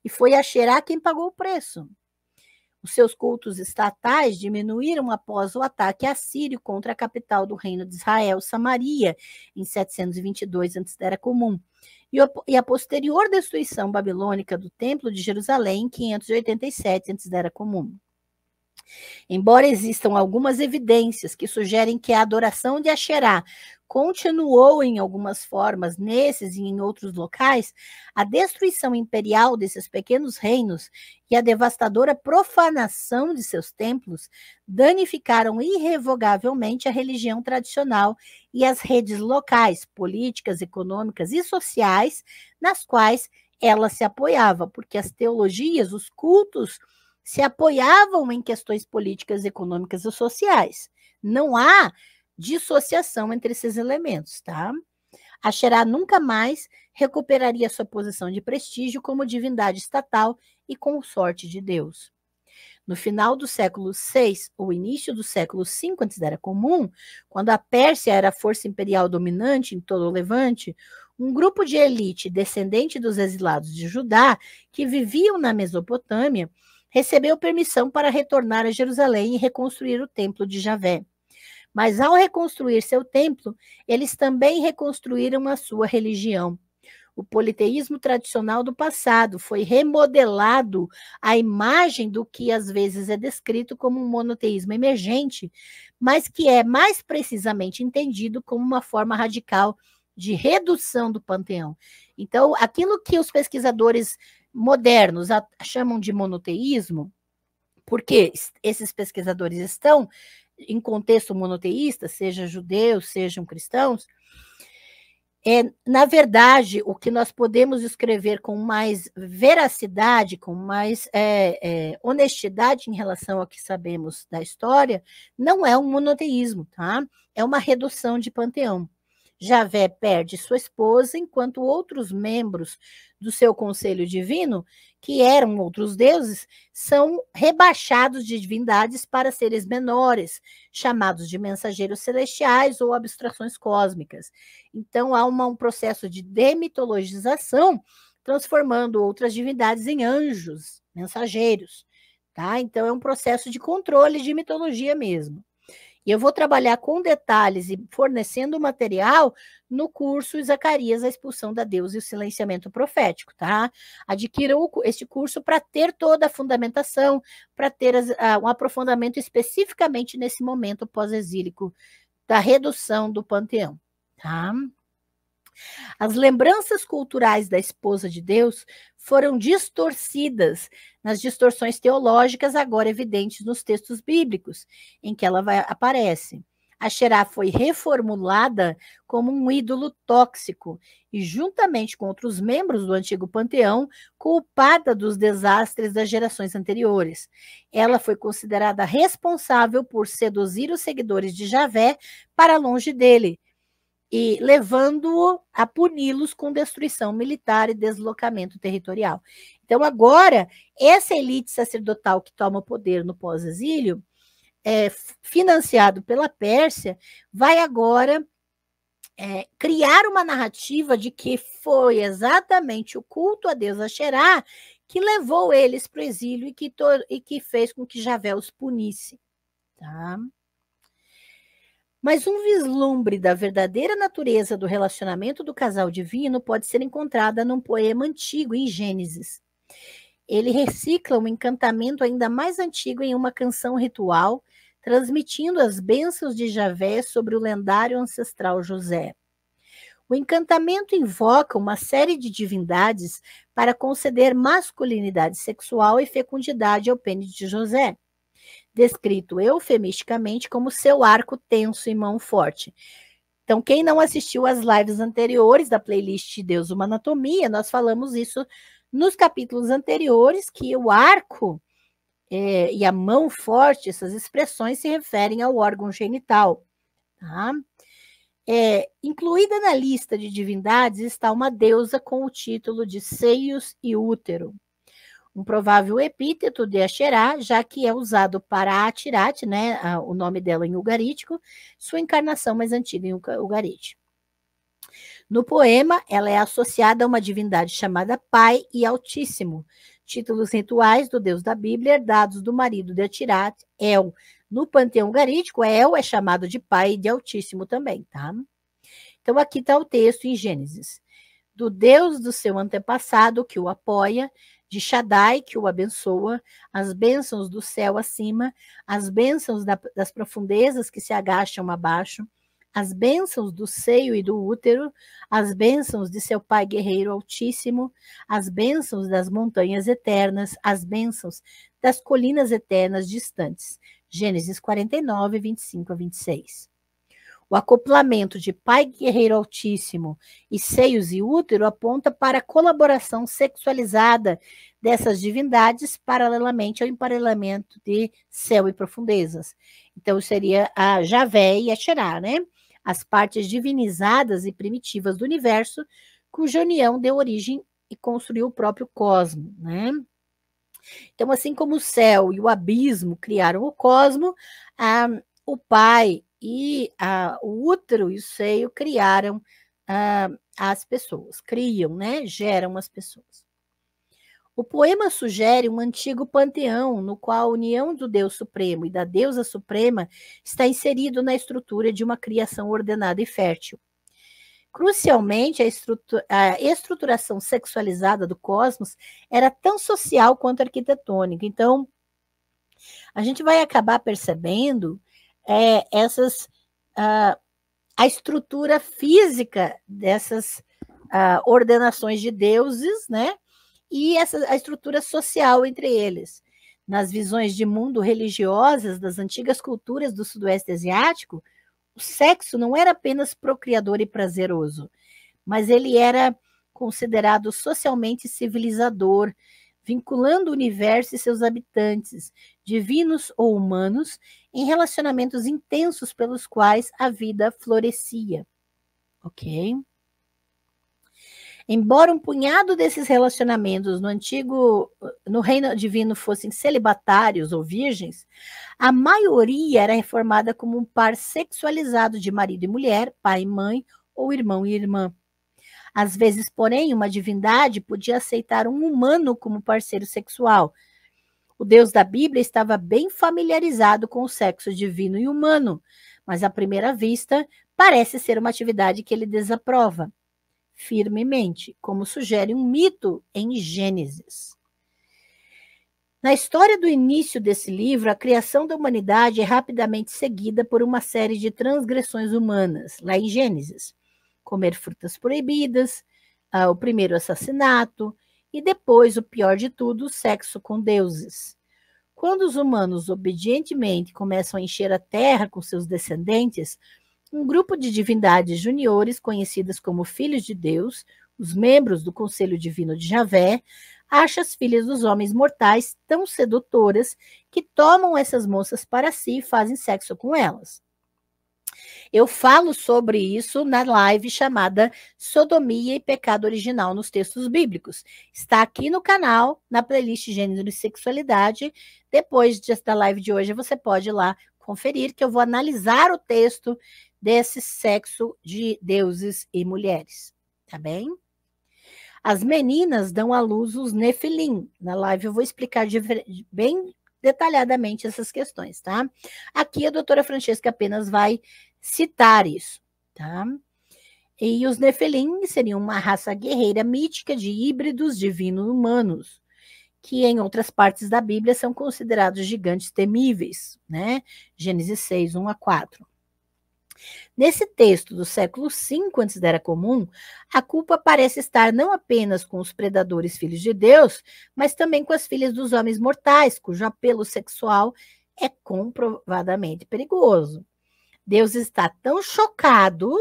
S1: E foi Axerá quem pagou o preço. Os seus cultos estatais diminuíram após o ataque assírio contra a capital do reino de Israel, Samaria, em 722 a.C. era comum, e a posterior destruição babilônica do Templo de Jerusalém, em 587 a.C. era comum. Embora existam algumas evidências que sugerem que a adoração de Asherá continuou em algumas formas nesses e em outros locais, a destruição imperial desses pequenos reinos e a devastadora profanação de seus templos danificaram irrevogavelmente a religião tradicional e as redes locais, políticas, econômicas e sociais nas quais ela se apoiava, porque as teologias, os cultos, se apoiavam em questões políticas, econômicas e sociais. Não há dissociação entre esses elementos, tá? A Xerá nunca mais recuperaria sua posição de prestígio como divindade estatal e consorte de Deus. No final do século VI ou início do século V antes da Era Comum, quando a Pérsia era a força imperial dominante em todo o Levante, um grupo de elite descendente dos exilados de Judá, que viviam na Mesopotâmia, recebeu permissão para retornar a Jerusalém e reconstruir o templo de Javé. Mas ao reconstruir seu templo, eles também reconstruíram a sua religião. O politeísmo tradicional do passado foi remodelado à imagem do que às vezes é descrito como um monoteísmo emergente, mas que é mais precisamente entendido como uma forma radical de redução do panteão. Então, aquilo que os pesquisadores modernos chamam de monoteísmo, porque esses pesquisadores estão em contexto monoteísta, seja judeus, sejam cristãos, é, na verdade, o que nós podemos escrever com mais veracidade, com mais é, é, honestidade em relação ao que sabemos da história, não é um monoteísmo, tá? É uma redução de panteão. Javé perde sua esposa, enquanto outros membros do seu conselho divino, que eram outros deuses, são rebaixados de divindades para seres menores, chamados de mensageiros celestiais ou abstrações cósmicas. Então há uma, um processo de demitologização, transformando outras divindades em anjos, mensageiros. Tá? Então é um processo de controle de mitologia mesmo. E eu vou trabalhar com detalhes e fornecendo material no curso Zacarias, a expulsão da Deus e o silenciamento profético, tá? Adquiram este curso para ter toda a fundamentação, para ter as, uh, um aprofundamento especificamente nesse momento pós-exílico da redução do panteão, tá? As lembranças culturais da esposa de Deus foram distorcidas nas distorções teológicas agora evidentes nos textos bíblicos, em que ela vai, aparece. A Xerá foi reformulada como um ídolo tóxico e, juntamente com outros membros do antigo panteão, culpada dos desastres das gerações anteriores. Ela foi considerada responsável por seduzir os seguidores de Javé para longe dele, e levando-o a puni-los com destruição militar e deslocamento territorial. Então, agora, essa elite sacerdotal que toma poder no pós-exílio, é, financiado pela Pérsia, vai agora é, criar uma narrativa de que foi exatamente o culto a Deus Asherá que levou eles para o exílio e que, e que fez com que Javé os punisse. Tá? Mas um vislumbre da verdadeira natureza do relacionamento do casal divino pode ser encontrada num poema antigo em Gênesis. Ele recicla um encantamento ainda mais antigo em uma canção ritual, transmitindo as bênçãos de Javé sobre o lendário ancestral José. O encantamento invoca uma série de divindades para conceder masculinidade sexual e fecundidade ao pênis de José descrito eufemisticamente como seu arco tenso e mão forte. Então, quem não assistiu às lives anteriores da playlist Deus Uma Anatomia, nós falamos isso nos capítulos anteriores, que o arco é, e a mão forte, essas expressões se referem ao órgão genital. Tá? É, incluída na lista de divindades está uma deusa com o título de seios e útero um provável epíteto de Asherá, já que é usado para Atirat, né, o nome dela em ugarítico, sua encarnação mais antiga em ugarítico. No poema, ela é associada a uma divindade chamada Pai e Altíssimo, títulos rituais do deus da Bíblia herdados do marido de Atirat, El. No panteão ugarítico, El é chamado de Pai e de Altíssimo também, tá? Então, aqui está o texto em Gênesis. Do Deus do seu antepassado que o apoia, de Shaddai, que o abençoa, as bênçãos do céu acima, as bênçãos da, das profundezas que se agacham abaixo, as bênçãos do seio e do útero, as bênçãos de seu Pai guerreiro altíssimo, as bênçãos das montanhas eternas, as bênçãos das colinas eternas distantes. Gênesis 49, 25 a 26. O acoplamento de Pai Guerreiro Altíssimo e seios e útero aponta para a colaboração sexualizada dessas divindades paralelamente ao emparelamento de céu e profundezas. Então, seria a Javé e a Xerá, né? As partes divinizadas e primitivas do universo, cuja união deu origem e construiu o próprio cosmo, né? Então, assim como o céu e o abismo criaram o cosmo, o Pai e ah, o útero e o seio criaram ah, as pessoas, criam, né? Geram as pessoas. O poema sugere um antigo panteão no qual a união do Deus Supremo e da Deusa Suprema está inserido na estrutura de uma criação ordenada e fértil. Crucialmente, a, estrutura, a estruturação sexualizada do cosmos era tão social quanto arquitetônica. Então, a gente vai acabar percebendo é, essas uh, a estrutura física dessas uh, ordenações de deuses, né? E essa, a estrutura social entre eles. Nas visões de mundo religiosas das antigas culturas do Sudoeste Asiático, o sexo não era apenas procriador e prazeroso, mas ele era considerado socialmente civilizador, vinculando o universo e seus habitantes, divinos ou humanos, em relacionamentos intensos pelos quais a vida florescia. ok? Embora um punhado desses relacionamentos no antigo, no reino divino fossem celibatários ou virgens, a maioria era reformada como um par sexualizado de marido e mulher, pai e mãe, ou irmão e irmã. Às vezes, porém, uma divindade podia aceitar um humano como parceiro sexual. O Deus da Bíblia estava bem familiarizado com o sexo divino e humano, mas à primeira vista parece ser uma atividade que ele desaprova firmemente, como sugere um mito em Gênesis. Na história do início desse livro, a criação da humanidade é rapidamente seguida por uma série de transgressões humanas, lá em Gênesis. Comer frutas proibidas, uh, o primeiro assassinato e depois, o pior de tudo, o sexo com deuses. Quando os humanos obedientemente começam a encher a terra com seus descendentes, um grupo de divindades juniores, conhecidas como filhos de Deus, os membros do Conselho Divino de Javé, acha as filhas dos homens mortais tão sedutoras que tomam essas moças para si e fazem sexo com elas. Eu falo sobre isso na live chamada Sodomia e Pecado Original nos Textos Bíblicos. Está aqui no canal, na playlist Gênero e Sexualidade. Depois da live de hoje, você pode ir lá conferir, que eu vou analisar o texto desse sexo de deuses e mulheres, tá bem? As meninas dão à luz os nefilim. Na live eu vou explicar bem detalhadamente essas questões, tá? Aqui a doutora Francesca apenas vai citar isso, tá? E os nefilim seriam uma raça guerreira mítica de híbridos divino-humanos, que em outras partes da Bíblia são considerados gigantes temíveis, né? Gênesis 6, 1 a 4. Nesse texto do século V antes da Era Comum, a culpa parece estar não apenas com os predadores filhos de Deus, mas também com as filhas dos homens mortais, cujo apelo sexual é comprovadamente perigoso. Deus está tão chocado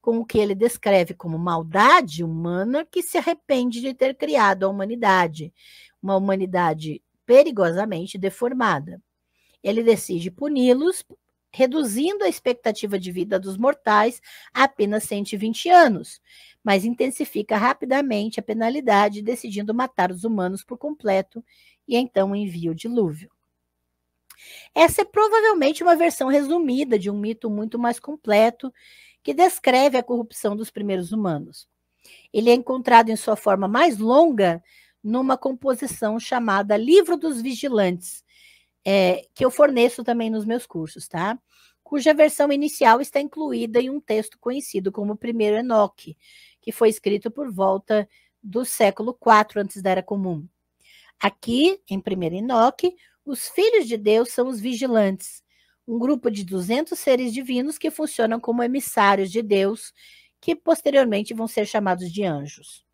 S1: com o que ele descreve como maldade humana que se arrepende de ter criado a humanidade, uma humanidade perigosamente deformada. Ele decide puni-los reduzindo a expectativa de vida dos mortais a apenas 120 anos, mas intensifica rapidamente a penalidade, decidindo matar os humanos por completo e então envia o dilúvio. Essa é provavelmente uma versão resumida de um mito muito mais completo que descreve a corrupção dos primeiros humanos. Ele é encontrado em sua forma mais longa numa composição chamada Livro dos Vigilantes, é, que eu forneço também nos meus cursos, tá? Cuja versão inicial está incluída em um texto conhecido como Primeiro Enoque, que foi escrito por volta do século IV antes da Era Comum. Aqui, em Primeiro Enoque, os filhos de Deus são os vigilantes, um grupo de 200 seres divinos que funcionam como emissários de Deus, que posteriormente vão ser chamados de anjos.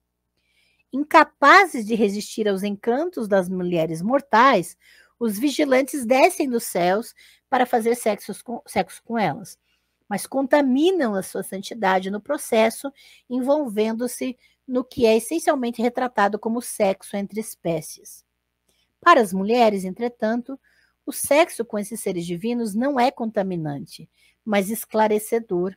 S1: Incapazes de resistir aos encantos das mulheres mortais, os vigilantes descem dos céus para fazer sexo com, sexo com elas, mas contaminam a sua santidade no processo, envolvendo-se no que é essencialmente retratado como sexo entre espécies. Para as mulheres, entretanto, o sexo com esses seres divinos não é contaminante, mas esclarecedor.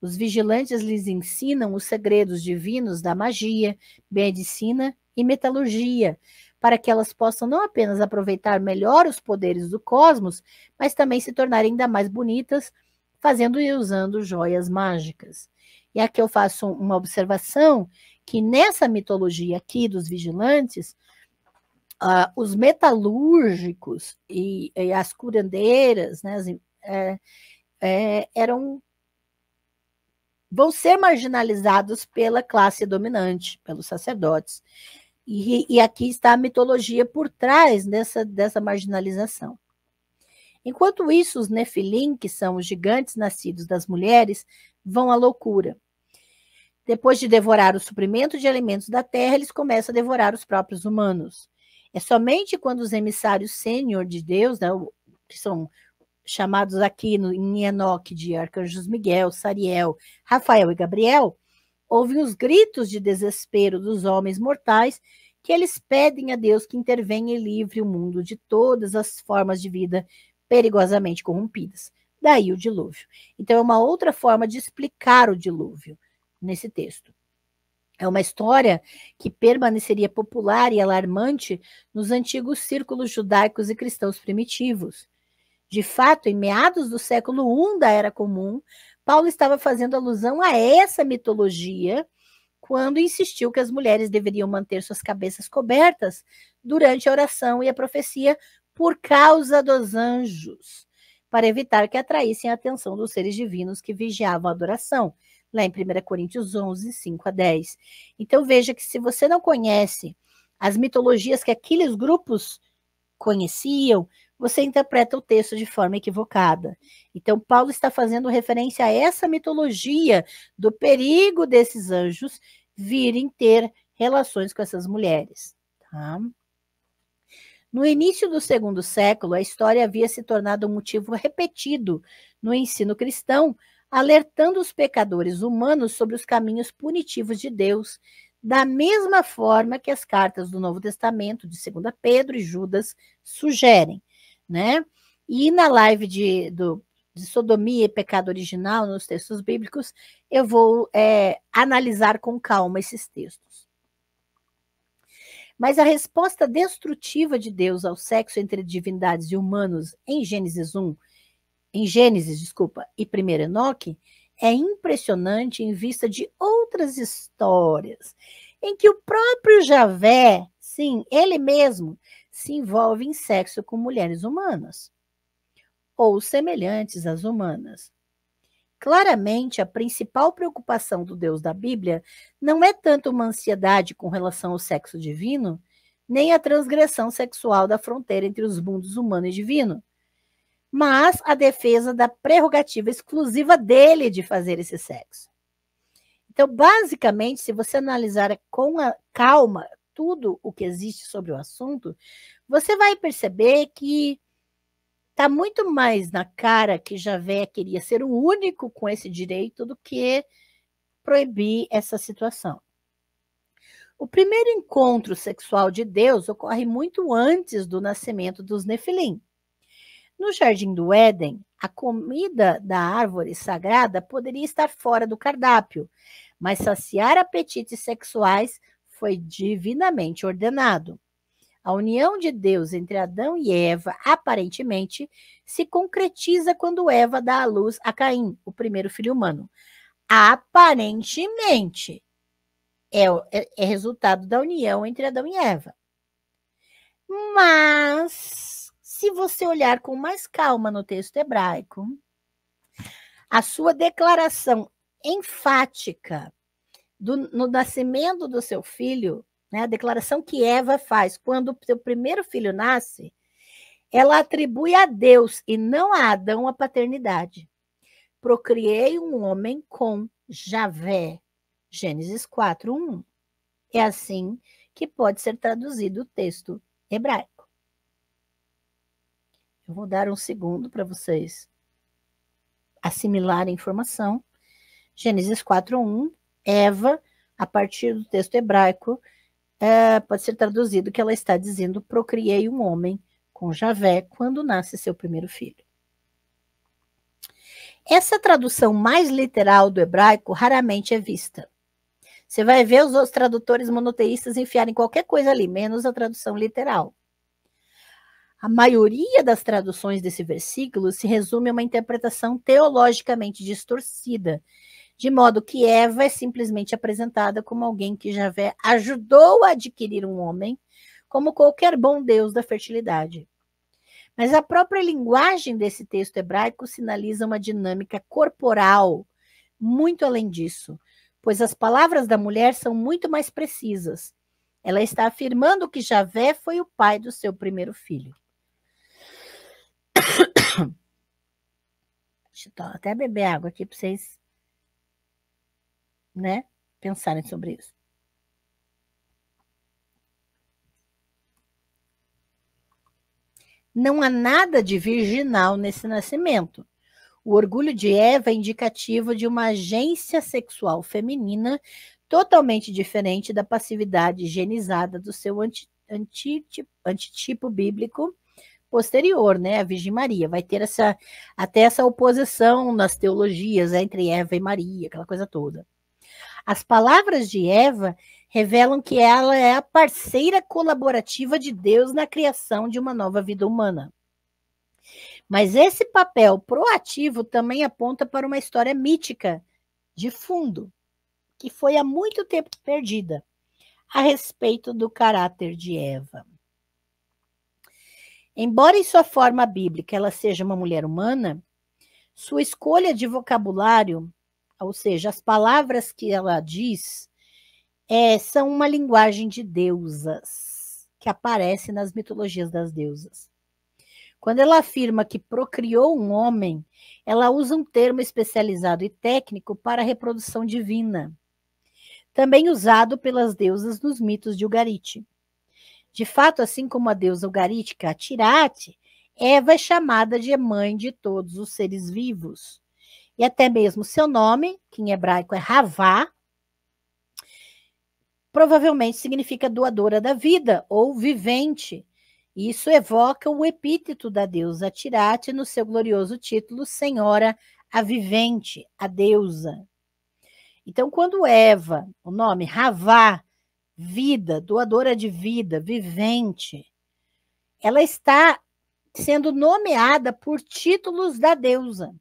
S1: Os vigilantes lhes ensinam os segredos divinos da magia, medicina e metalurgia, para que elas possam não apenas aproveitar melhor os poderes do cosmos, mas também se tornarem ainda mais bonitas, fazendo e usando joias mágicas. E aqui eu faço uma observação que nessa mitologia aqui dos vigilantes, os metalúrgicos e, e, as curandeiras, né, é, é, eram vão ser marginalizados pela classe dominante, pelos sacerdotes. E, e aqui está a mitologia por trás dessa, dessa marginalização. Enquanto isso, os Nefilim, que são os gigantes nascidos das mulheres, vão à loucura. Depois de devorar o suprimento de alimentos da terra, eles começam a devorar os próprios humanos. É somente quando os emissários sênior de Deus, né, que são chamados aqui no, em Enoque de arcanjos Miguel, Sariel, Rafael e Gabriel, ouvem os gritos de desespero dos homens mortais que eles pedem a Deus que intervenha e livre o mundo de todas as formas de vida perigosamente corrompidas. Daí o dilúvio. Então, é uma outra forma de explicar o dilúvio nesse texto. É uma história que permaneceria popular e alarmante nos antigos círculos judaicos e cristãos primitivos. De fato, em meados do século I da Era Comum, Paulo estava fazendo alusão a essa mitologia quando insistiu que as mulheres deveriam manter suas cabeças cobertas durante a oração e a profecia por causa dos anjos, para evitar que atraíssem a atenção dos seres divinos que vigiavam a adoração, lá em 1 Coríntios 11, 5 a 10. Então veja que se você não conhece as mitologias que aqueles grupos conheciam, você interpreta o texto de forma equivocada. Então, Paulo está fazendo referência a essa mitologia do perigo desses anjos virem ter relações com essas mulheres. Tá? No início do segundo século, a história havia se tornado um motivo repetido no ensino cristão, alertando os pecadores humanos sobre os caminhos punitivos de Deus, da mesma forma que as cartas do Novo Testamento, de 2 Pedro e Judas, sugerem né? E na live de, do, de sodomia e pecado original, nos textos bíblicos, eu vou é, analisar com calma esses textos. Mas a resposta destrutiva de Deus ao sexo entre divindades e humanos em Gênesis 1, em Gênesis, desculpa, e 1 Enoque, é impressionante em vista de outras histórias em que o próprio Javé, sim, ele mesmo, se envolve em sexo com mulheres humanas ou semelhantes às humanas. Claramente, a principal preocupação do Deus da Bíblia não é tanto uma ansiedade com relação ao sexo divino, nem a transgressão sexual da fronteira entre os mundos humano e divino, mas a defesa da prerrogativa exclusiva dele de fazer esse sexo. Então, basicamente, se você analisar com calma tudo o que existe sobre o assunto, você vai perceber que está muito mais na cara que Javé queria ser o único com esse direito do que proibir essa situação. O primeiro encontro sexual de Deus ocorre muito antes do nascimento dos Nefilim. No jardim do Éden, a comida da árvore sagrada poderia estar fora do cardápio, mas saciar apetites sexuais foi divinamente ordenado. A união de Deus entre Adão e Eva, aparentemente, se concretiza quando Eva dá à luz a Caim, o primeiro filho humano. Aparentemente, é, é, é resultado da união entre Adão e Eva. Mas, se você olhar com mais calma no texto hebraico, a sua declaração enfática do, no nascimento do seu filho, né, a declaração que Eva faz quando o seu primeiro filho nasce, ela atribui a Deus e não a Adão a paternidade. Procriei um homem com Javé. Gênesis 4, 1. É assim que pode ser traduzido o texto hebraico. Eu vou dar um segundo para vocês assimilarem a informação. Gênesis 4, 1 Eva, a partir do texto hebraico, é, pode ser traduzido que ela está dizendo: procriei um homem com Javé quando nasce seu primeiro filho. Essa tradução mais literal do hebraico raramente é vista. Você vai ver os outros tradutores monoteístas enfiarem qualquer coisa ali, menos a tradução literal. A maioria das traduções desse versículo se resume a uma interpretação teologicamente distorcida de modo que Eva é simplesmente apresentada como alguém que Javé ajudou a adquirir um homem, como qualquer bom deus da fertilidade. Mas a própria linguagem desse texto hebraico sinaliza uma dinâmica corporal, muito além disso, pois as palavras da mulher são muito mais precisas. Ela está afirmando que Javé foi o pai do seu primeiro filho. Deixa eu até beber água aqui para vocês né, pensarem sobre isso. Não há nada de virginal nesse nascimento. O orgulho de Eva é indicativo de uma agência sexual feminina totalmente diferente da passividade higienizada do seu anti, antitipo, antitipo bíblico, posterior, né? A Virgem Maria. Vai ter essa, até essa oposição nas teologias entre Eva e Maria, aquela coisa toda. As palavras de Eva revelam que ela é a parceira colaborativa de Deus na criação de uma nova vida humana. Mas esse papel proativo também aponta para uma história mítica de fundo, que foi há muito tempo perdida, a respeito do caráter de Eva. Embora em sua forma bíblica ela seja uma mulher humana, sua escolha de vocabulário, ou seja, as palavras que ela diz, é, são uma linguagem de deusas que aparece nas mitologias das deusas. Quando ela afirma que procriou um homem, ela usa um termo especializado e técnico para a reprodução divina, também usado pelas deusas nos mitos de Ugarite. De fato, assim como a deusa ugarítica Tirate, Eva é chamada de mãe de todos os seres vivos. E até mesmo seu nome, que em hebraico é Havá, provavelmente significa doadora da vida ou vivente, isso evoca o epíteto da deusa Tirate no seu glorioso título Senhora a Vivente, a deusa. Então, quando Eva, o nome Ravá, vida, doadora de vida, vivente, ela está sendo nomeada por títulos da deusa.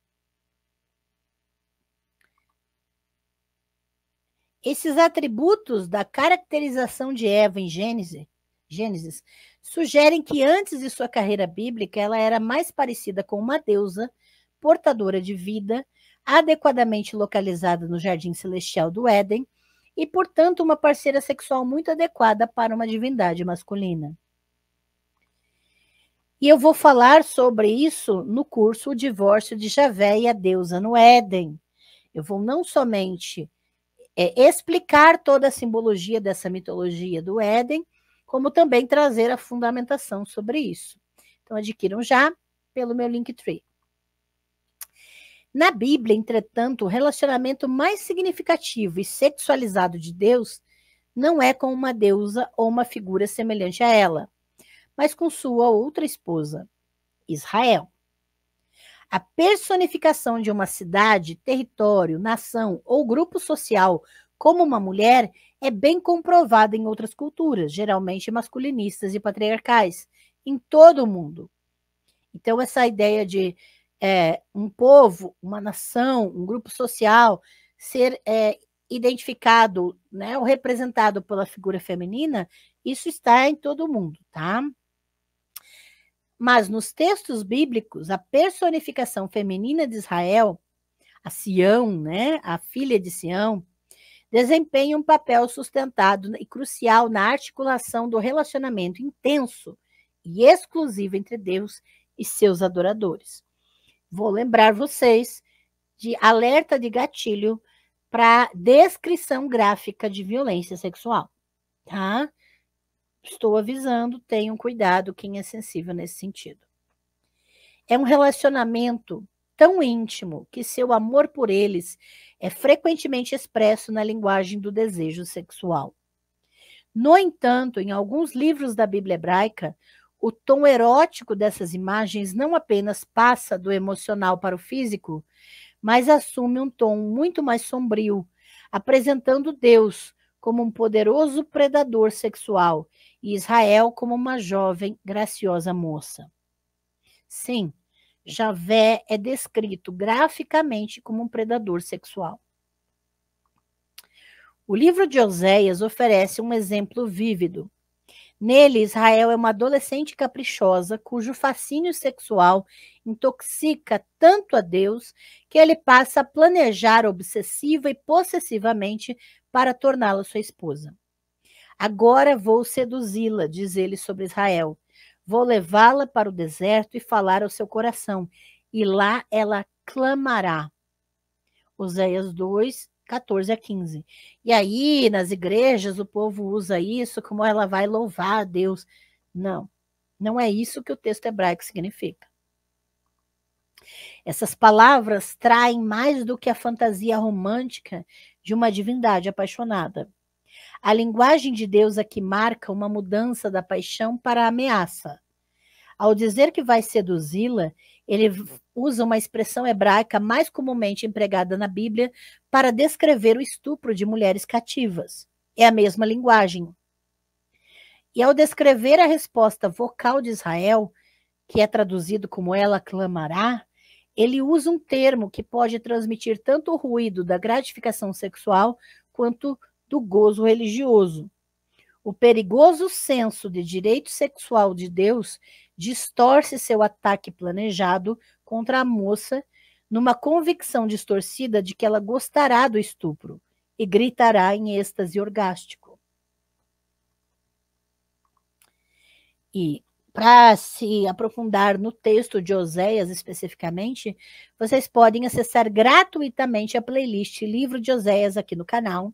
S1: Esses atributos da caracterização de Eva em Gênesis, Gênesis sugerem que antes de sua carreira bíblica ela era mais parecida com uma deusa, portadora de vida, adequadamente localizada no jardim celestial do Éden e, portanto, uma parceira sexual muito adequada para uma divindade masculina. E eu vou falar sobre isso no curso O Divórcio de Javé e a Deusa no Éden. Eu vou não somente é, explicar toda a simbologia dessa mitologia do Éden, como também trazer a fundamentação sobre isso. Então, adquiram já pelo meu Linktree. Na Bíblia, entretanto, o relacionamento mais significativo e sexualizado de Deus não é com uma deusa ou uma figura semelhante a ela, mas com sua outra esposa, Israel. A personificação de uma cidade, território, nação ou grupo social como uma mulher é bem comprovada em outras culturas, geralmente masculinistas e patriarcais, em todo o mundo. Então, essa ideia de é, um povo, uma nação, um grupo social ser é, identificado né, ou representado pela figura feminina, isso está em todo mundo, tá? Mas nos textos bíblicos, a personificação feminina de Israel, a Sião, né, a filha de Sião, desempenha um papel sustentado e crucial na articulação do relacionamento intenso e exclusivo entre Deus e seus adoradores. Vou lembrar vocês de alerta de gatilho para descrição gráfica de violência sexual, tá? Estou avisando, tenham cuidado quem é sensível nesse sentido. É um relacionamento tão íntimo que seu amor por eles é frequentemente expresso na linguagem do desejo sexual. No entanto, em alguns livros da Bíblia hebraica, o tom erótico dessas imagens não apenas passa do emocional para o físico, mas assume um tom muito mais sombrio, apresentando Deus como um poderoso predador sexual e Israel como uma jovem, graciosa moça. Sim, Javé é descrito graficamente como um predador sexual. O livro de Oséias oferece um exemplo vívido. Nele, Israel é uma adolescente caprichosa cujo fascínio sexual intoxica tanto a Deus que ele passa a planejar obsessiva e possessivamente para torná-la sua esposa. Agora vou seduzi-la, diz ele sobre Israel. Vou levá-la para o deserto e falar ao seu coração, e lá ela clamará. Oséias 2, 14 a 15. E aí, nas igrejas, o povo usa isso como ela vai louvar a Deus. Não, não é isso que o texto hebraico significa. Essas palavras traem mais do que a fantasia romântica de uma divindade apaixonada. A linguagem de Deus aqui marca uma mudança da paixão para a ameaça. Ao dizer que vai seduzi-la, ele usa uma expressão hebraica mais comumente empregada na Bíblia para descrever o estupro de mulheres cativas. É a mesma linguagem. E ao descrever a resposta vocal de Israel, que é traduzido como ela clamará, ele usa um termo que pode transmitir tanto o ruído da gratificação sexual quanto do gozo religioso. O perigoso senso de direito sexual de Deus distorce seu ataque planejado contra a moça numa convicção distorcida de que ela gostará do estupro e gritará em êxtase orgástico. E para se aprofundar no texto de Oséias especificamente, vocês podem acessar gratuitamente a playlist Livro de Oséias aqui no canal,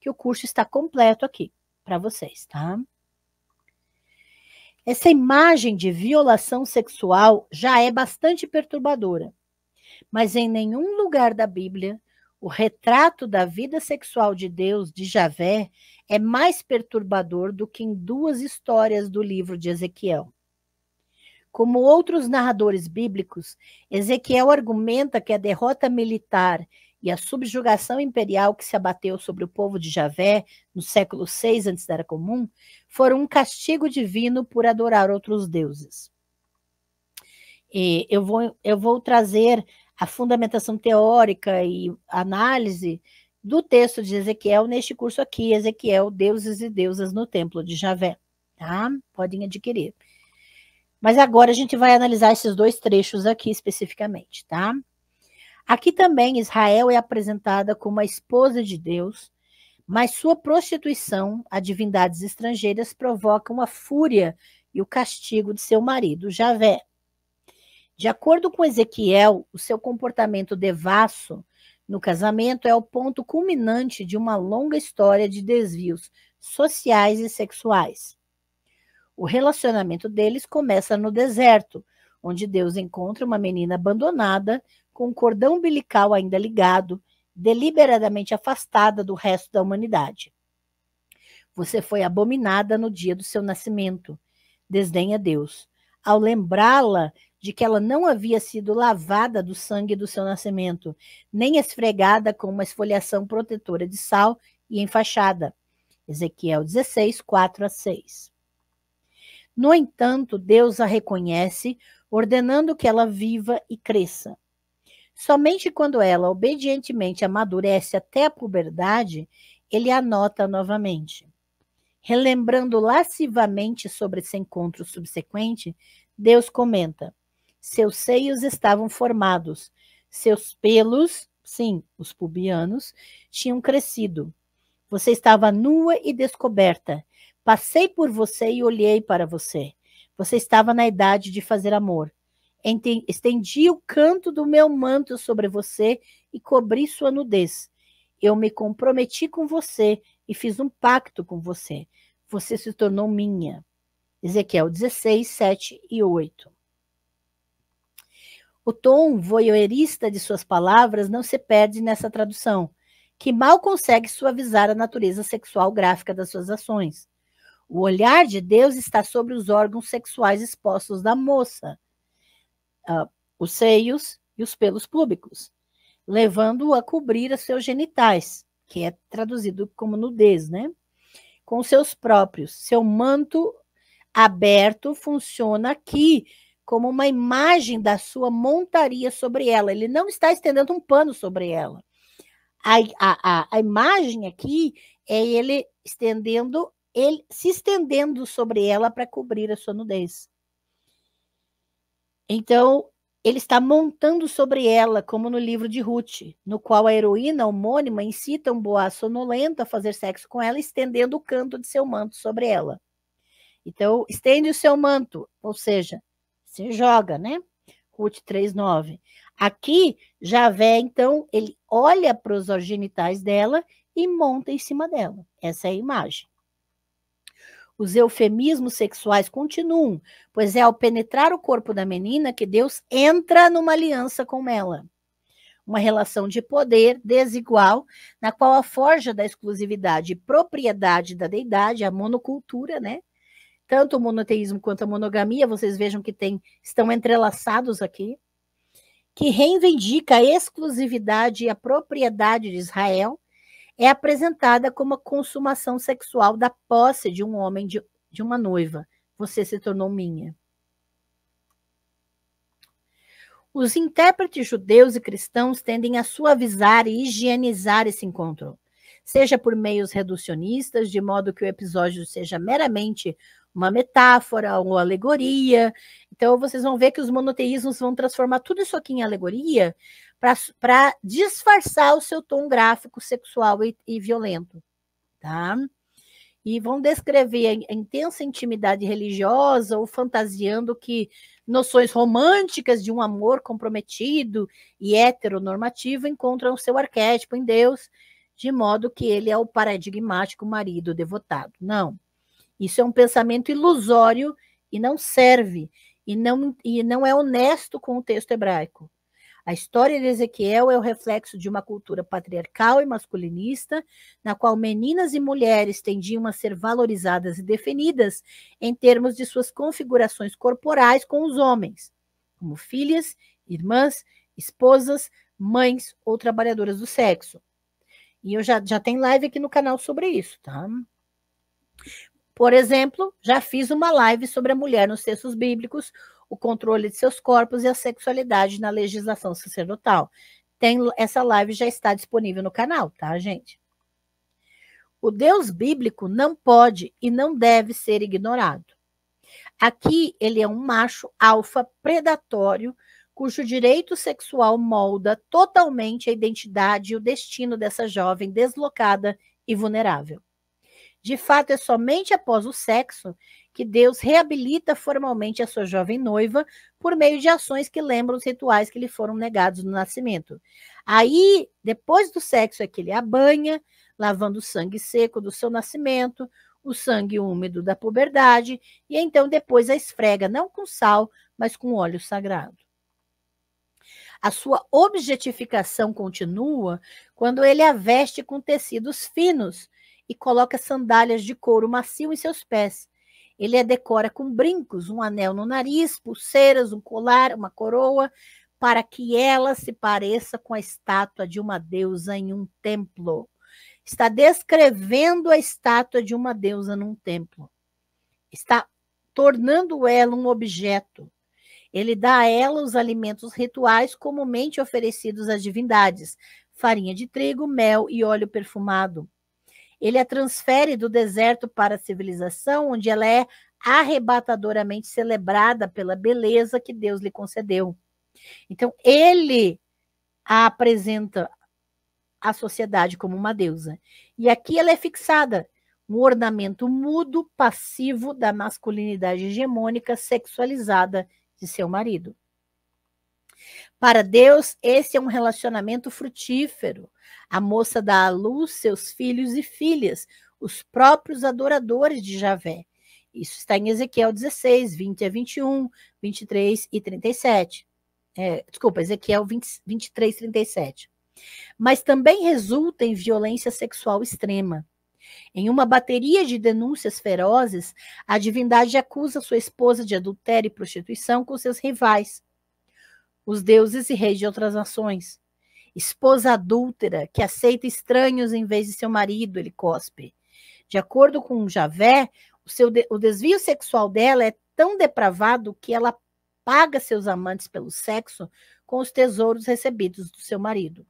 S1: que o curso está completo aqui para vocês, tá? Essa imagem de violação sexual já é bastante perturbadora, mas em nenhum lugar da Bíblia o retrato da vida sexual de Deus, de Javé, é mais perturbador do que em duas histórias do livro de Ezequiel. Como outros narradores bíblicos, Ezequiel argumenta que a derrota militar e a subjugação imperial que se abateu sobre o povo de Javé no século VI antes da Era Comum foram um castigo divino por adorar outros deuses. E eu vou, eu vou trazer a fundamentação teórica e análise do texto de Ezequiel neste curso aqui, Ezequiel, Deuses e Deusas no Templo de Javé. Tá? Podem adquirir. Mas agora a gente vai analisar esses dois trechos aqui especificamente, tá? Aqui também Israel é apresentada como a esposa de Deus, mas sua prostituição a divindades estrangeiras provocam a fúria e o castigo de seu marido, Javé. De acordo com Ezequiel, o seu comportamento devasso no casamento é o ponto culminante de uma longa história de desvios sociais e sexuais. O relacionamento deles começa no deserto, onde Deus encontra uma menina abandonada, com o cordão umbilical ainda ligado, deliberadamente afastada do resto da humanidade. Você foi abominada no dia do seu nascimento, desdenha Deus, ao lembrá-la de que ela não havia sido lavada do sangue do seu nascimento, nem esfregada com uma esfoliação protetora de sal e enfaixada. Ezequiel 16, 4 a 6. No entanto, Deus a reconhece, ordenando que ela viva e cresça. Somente quando ela obedientemente amadurece até a puberdade, ele a nota novamente. Relembrando lascivamente sobre esse encontro subsequente, Deus comenta: seus seios estavam formados, seus pelos, sim, os pubianos, tinham crescido. Você estava nua e descoberta, Passei por você e olhei para você. Você estava na idade de fazer amor. Estendi o canto do meu manto sobre você e cobri sua nudez. Eu me comprometi com você e fiz um pacto com você. Você se tornou minha. Ezequiel 16, 7 e 8. O tom voyeurista de suas palavras não se perde nessa tradução, que mal consegue suavizar a natureza sexual gráfica das suas ações. O olhar de Deus está sobre os órgãos sexuais expostos da moça, uh, os seios e os pelos públicos, levando-o a cobrir os seus genitais, que é traduzido como nudez, né? Com seus próprios. Seu manto aberto funciona aqui como uma imagem da sua montaria sobre ela. Ele não está estendendo um pano sobre ela. A, a, a, a imagem aqui é ele estendendo ele se estendendo sobre ela para cobrir a sua nudez. Então, ele está montando sobre ela, como no livro de Ruth, no qual a heroína homônima incita um boa sonolento a fazer sexo com ela, estendendo o canto de seu manto sobre ela. Então, estende o seu manto, ou seja, se joga, né? Ruth 3:9. Aqui, Javé, então, ele olha para os genitais dela e monta em cima dela. Essa é a imagem. Os eufemismos sexuais continuam, pois é ao penetrar o corpo da menina que Deus entra numa aliança com ela. Uma relação de poder desigual, na qual a forja da exclusividade e propriedade da deidade, a monocultura, né? tanto o monoteísmo quanto a monogamia, vocês vejam que tem, estão entrelaçados aqui, que reivindica a exclusividade e a propriedade de Israel, é apresentada como a consumação sexual da posse de um homem, de, de uma noiva. Você se tornou minha. Os intérpretes judeus e cristãos tendem a suavizar e higienizar esse encontro, seja por meios reducionistas, de modo que o episódio seja meramente uma metáfora ou alegoria. Então, vocês vão ver que os monoteísmos vão transformar tudo isso aqui em alegoria para disfarçar o seu tom gráfico sexual e, e violento. Tá? e vão descrever a intensa intimidade religiosa ou fantasiando que noções românticas de um amor comprometido e heteronormativo encontram seu arquétipo em Deus, de modo que ele é o paradigmático marido devotado. Não. Isso é um pensamento ilusório e não serve, e não, e não é honesto com o texto hebraico. A história de Ezequiel é o reflexo de uma cultura patriarcal e masculinista, na qual meninas e mulheres tendiam a ser valorizadas e definidas em termos de suas configurações corporais com os homens, como filhas, irmãs, esposas, mães ou trabalhadoras do sexo. E eu já, já tenho live aqui no canal sobre isso, tá? Por exemplo, já fiz uma live sobre a mulher nos textos bíblicos, o controle de seus corpos e a sexualidade na legislação sacerdotal. Tem, essa live já está disponível no canal, tá, gente? O Deus bíblico não pode e não deve ser ignorado. Aqui ele é um macho alfa predatório cujo direito sexual molda totalmente a identidade e o destino dessa jovem deslocada e vulnerável. De fato, é somente após o sexo que Deus reabilita formalmente a sua jovem noiva por meio de ações que lembram os rituais que lhe foram negados no nascimento. Aí, depois do sexo, é que ele a banha, lavando o sangue seco do seu nascimento, o sangue úmido da puberdade, e então depois a esfrega, não com sal, mas com óleo sagrado. A sua objetificação continua quando ele a veste com tecidos finos e coloca sandálias de couro macio em seus pés, ele a decora com brincos, um anel no nariz, pulseiras, um colar, uma coroa, para que ela se pareça com a estátua de uma deusa em um templo. Está descrevendo a estátua de uma deusa num templo. Está tornando ela um objeto. Ele dá a ela os alimentos rituais comumente oferecidos às divindades: farinha de trigo, mel e óleo perfumado ele a transfere do deserto para a civilização, onde ela é arrebatadoramente celebrada pela beleza que Deus lhe concedeu. Então, ele a apresenta à sociedade como uma deusa. E aqui ela é fixada, um ornamento mudo, passivo da masculinidade hegemônica sexualizada de seu marido. Para Deus, esse é um relacionamento frutífero. A moça dá à luz seus filhos e filhas, os próprios adoradores de Javé. Isso está em Ezequiel 16, 20 a 21, 23 e 37. É, desculpa, Ezequiel 20, 23, 37. Mas também resulta em violência sexual extrema. Em uma bateria de denúncias ferozes, a divindade acusa sua esposa de adultério e prostituição com seus rivais os deuses e reis de outras nações. Esposa adúltera, que aceita estranhos em vez de seu marido, ele cospe. De acordo com Javé, o, seu de, o desvio sexual dela é tão depravado que ela paga seus amantes pelo sexo com os tesouros recebidos do seu marido.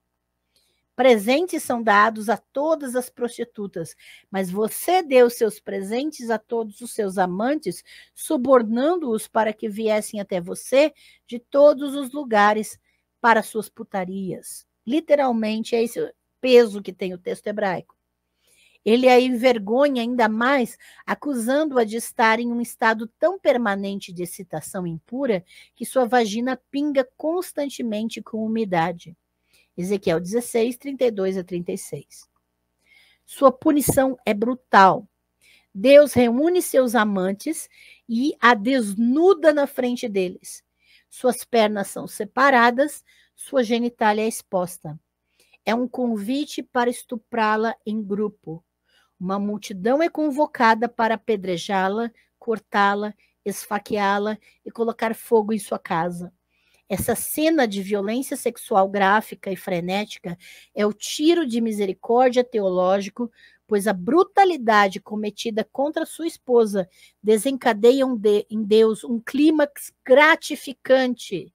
S1: Presentes são dados a todas as prostitutas, mas você deu seus presentes a todos os seus amantes, subornando-os para que viessem até você de todos os lugares para suas putarias. Literalmente é esse peso que tem o texto hebraico. Ele a envergonha ainda mais, acusando-a de estar em um estado tão permanente de excitação impura que sua vagina pinga constantemente com umidade. Ezequiel 16, 32 a 36. Sua punição é brutal. Deus reúne seus amantes e a desnuda na frente deles. Suas pernas são separadas, sua genitália é exposta. É um convite para estuprá-la em grupo. Uma multidão é convocada para apedrejá-la cortá-la, esfaqueá-la e colocar fogo em sua casa. Essa cena de violência sexual gráfica e frenética é o tiro de misericórdia teológico, pois a brutalidade cometida contra sua esposa desencadeia em Deus um clímax gratificante,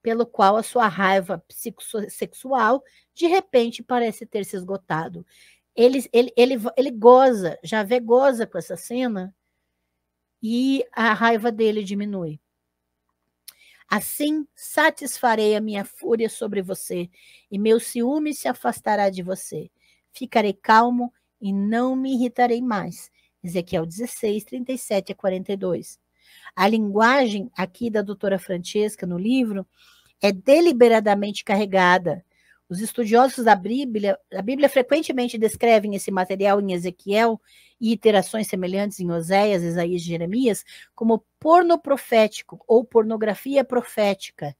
S1: pelo qual a sua raiva psicossexual de repente parece ter se esgotado. Ele, ele, ele, ele goza, vê goza com essa cena e a raiva dele diminui. Assim satisfarei a minha fúria sobre você, e meu ciúme se afastará de você. Ficarei calmo e não me irritarei mais. Ezequiel 16, 37 a 42. A linguagem aqui da doutora Francesca no livro é deliberadamente carregada. Os estudiosos da Bíblia, a Bíblia frequentemente descrevem esse material em Ezequiel e iterações semelhantes em Oséias, Isaías e Jeremias como porno profético ou pornografia profética.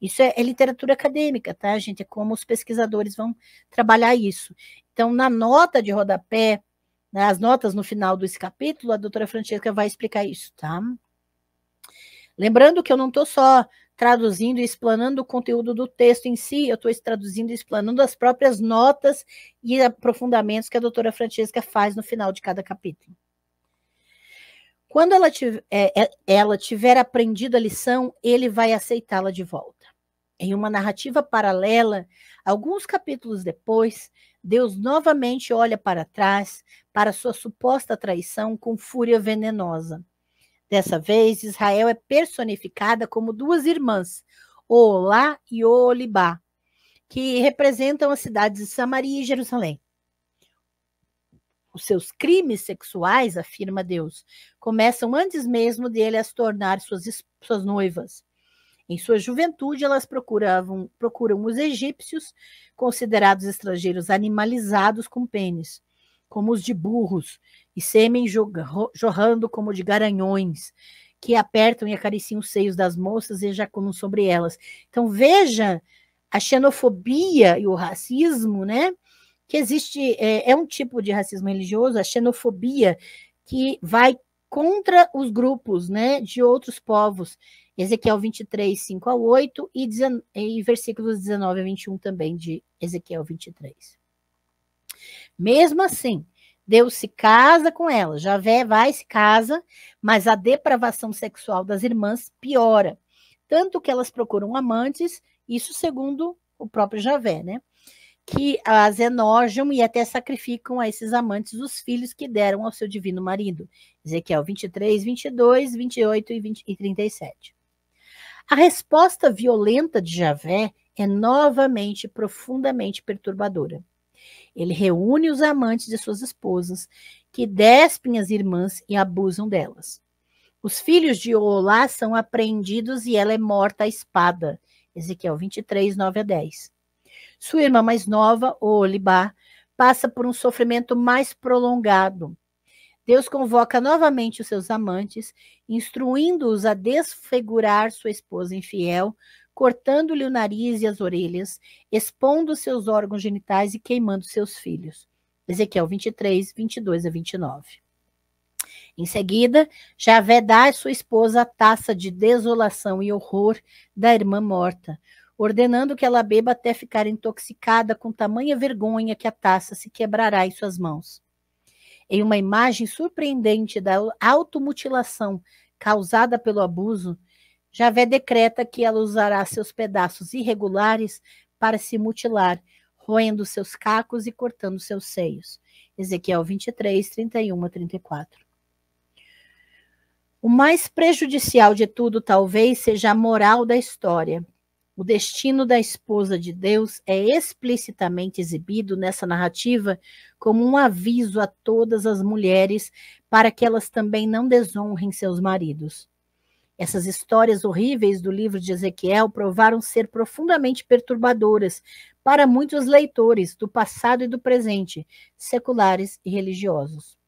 S1: Isso é, é, literatura acadêmica, tá, gente? É como os pesquisadores vão trabalhar isso. Então, na nota de rodapé, né, as notas no final desse capítulo, a doutora Francesca vai explicar isso, tá? Lembrando que eu não estou só traduzindo e explanando o conteúdo do texto em si, eu estou traduzindo e explanando as próprias notas e aprofundamentos que a doutora Francesca faz no final de cada capítulo. Quando ela tiver, é, é, ela tiver aprendido a lição, ele vai aceitá-la de volta. Em uma narrativa paralela, alguns capítulos depois, Deus novamente olha para trás, para sua suposta traição com fúria venenosa. Dessa vez, Israel é personificada como duas irmãs, Olá e Olibá, que representam as cidades de Samaria e Jerusalém. Os seus crimes sexuais, afirma Deus, começam antes mesmo dele as tornar suas, suas noivas. Em sua juventude, elas procuravam, procuram os egípcios, considerados estrangeiros animalizados com pênis, como os de burros, e sêmen jorrando como de garanhões, que apertam e acariciam os seios das moças e ejaculam sobre elas. Então, veja a xenofobia e o racismo, né? Que existe, é, é um tipo de racismo religioso, a xenofobia, que vai contra os grupos, né, de outros povos. Ezequiel 23, 5 a 8 e, e versículos 19 a 21 também de Ezequiel 23. Mesmo assim, Deus se casa com ela, Javé vai se casa, mas a depravação sexual das irmãs piora. Tanto que elas procuram amantes, isso segundo o próprio Javé, né? Que as enojam e até sacrificam a esses amantes os filhos que deram ao seu divino marido. Ezequiel 23, 22, 28 e, 20, e 37. A resposta violenta de Javé é novamente profundamente perturbadora. Ele reúne os amantes de suas esposas, que despem as irmãs e abusam delas. Os filhos de Olá são apreendidos e ela é morta à espada. Ezequiel 23, 9 a 10. Sua irmã mais nova, Olibá, passa por um sofrimento mais prolongado. Deus convoca novamente os seus amantes, instruindo-os a desfigurar sua esposa infiel, cortando-lhe o nariz e as orelhas, expondo seus órgãos genitais e queimando seus filhos. Ezequiel 23, 22 a 29. Em seguida, Javé dá à sua esposa a taça de desolação e horror da irmã morta, ordenando que ela beba até ficar intoxicada com tamanha vergonha que a taça se quebrará em suas mãos. Em uma imagem surpreendente da automutilação causada pelo abuso, Javé decreta que ela usará seus pedaços irregulares para se mutilar, roendo seus cacos e cortando seus seios. Ezequiel 23, 31 a 34. O mais prejudicial de tudo, talvez, seja a moral da história. O destino da esposa de Deus é explicitamente exibido nessa narrativa como um aviso a todas as mulheres para que elas também não desonrem seus maridos. Essas histórias horríveis do livro de Ezequiel provaram ser profundamente perturbadoras para muitos leitores do passado e do presente, seculares e religiosos.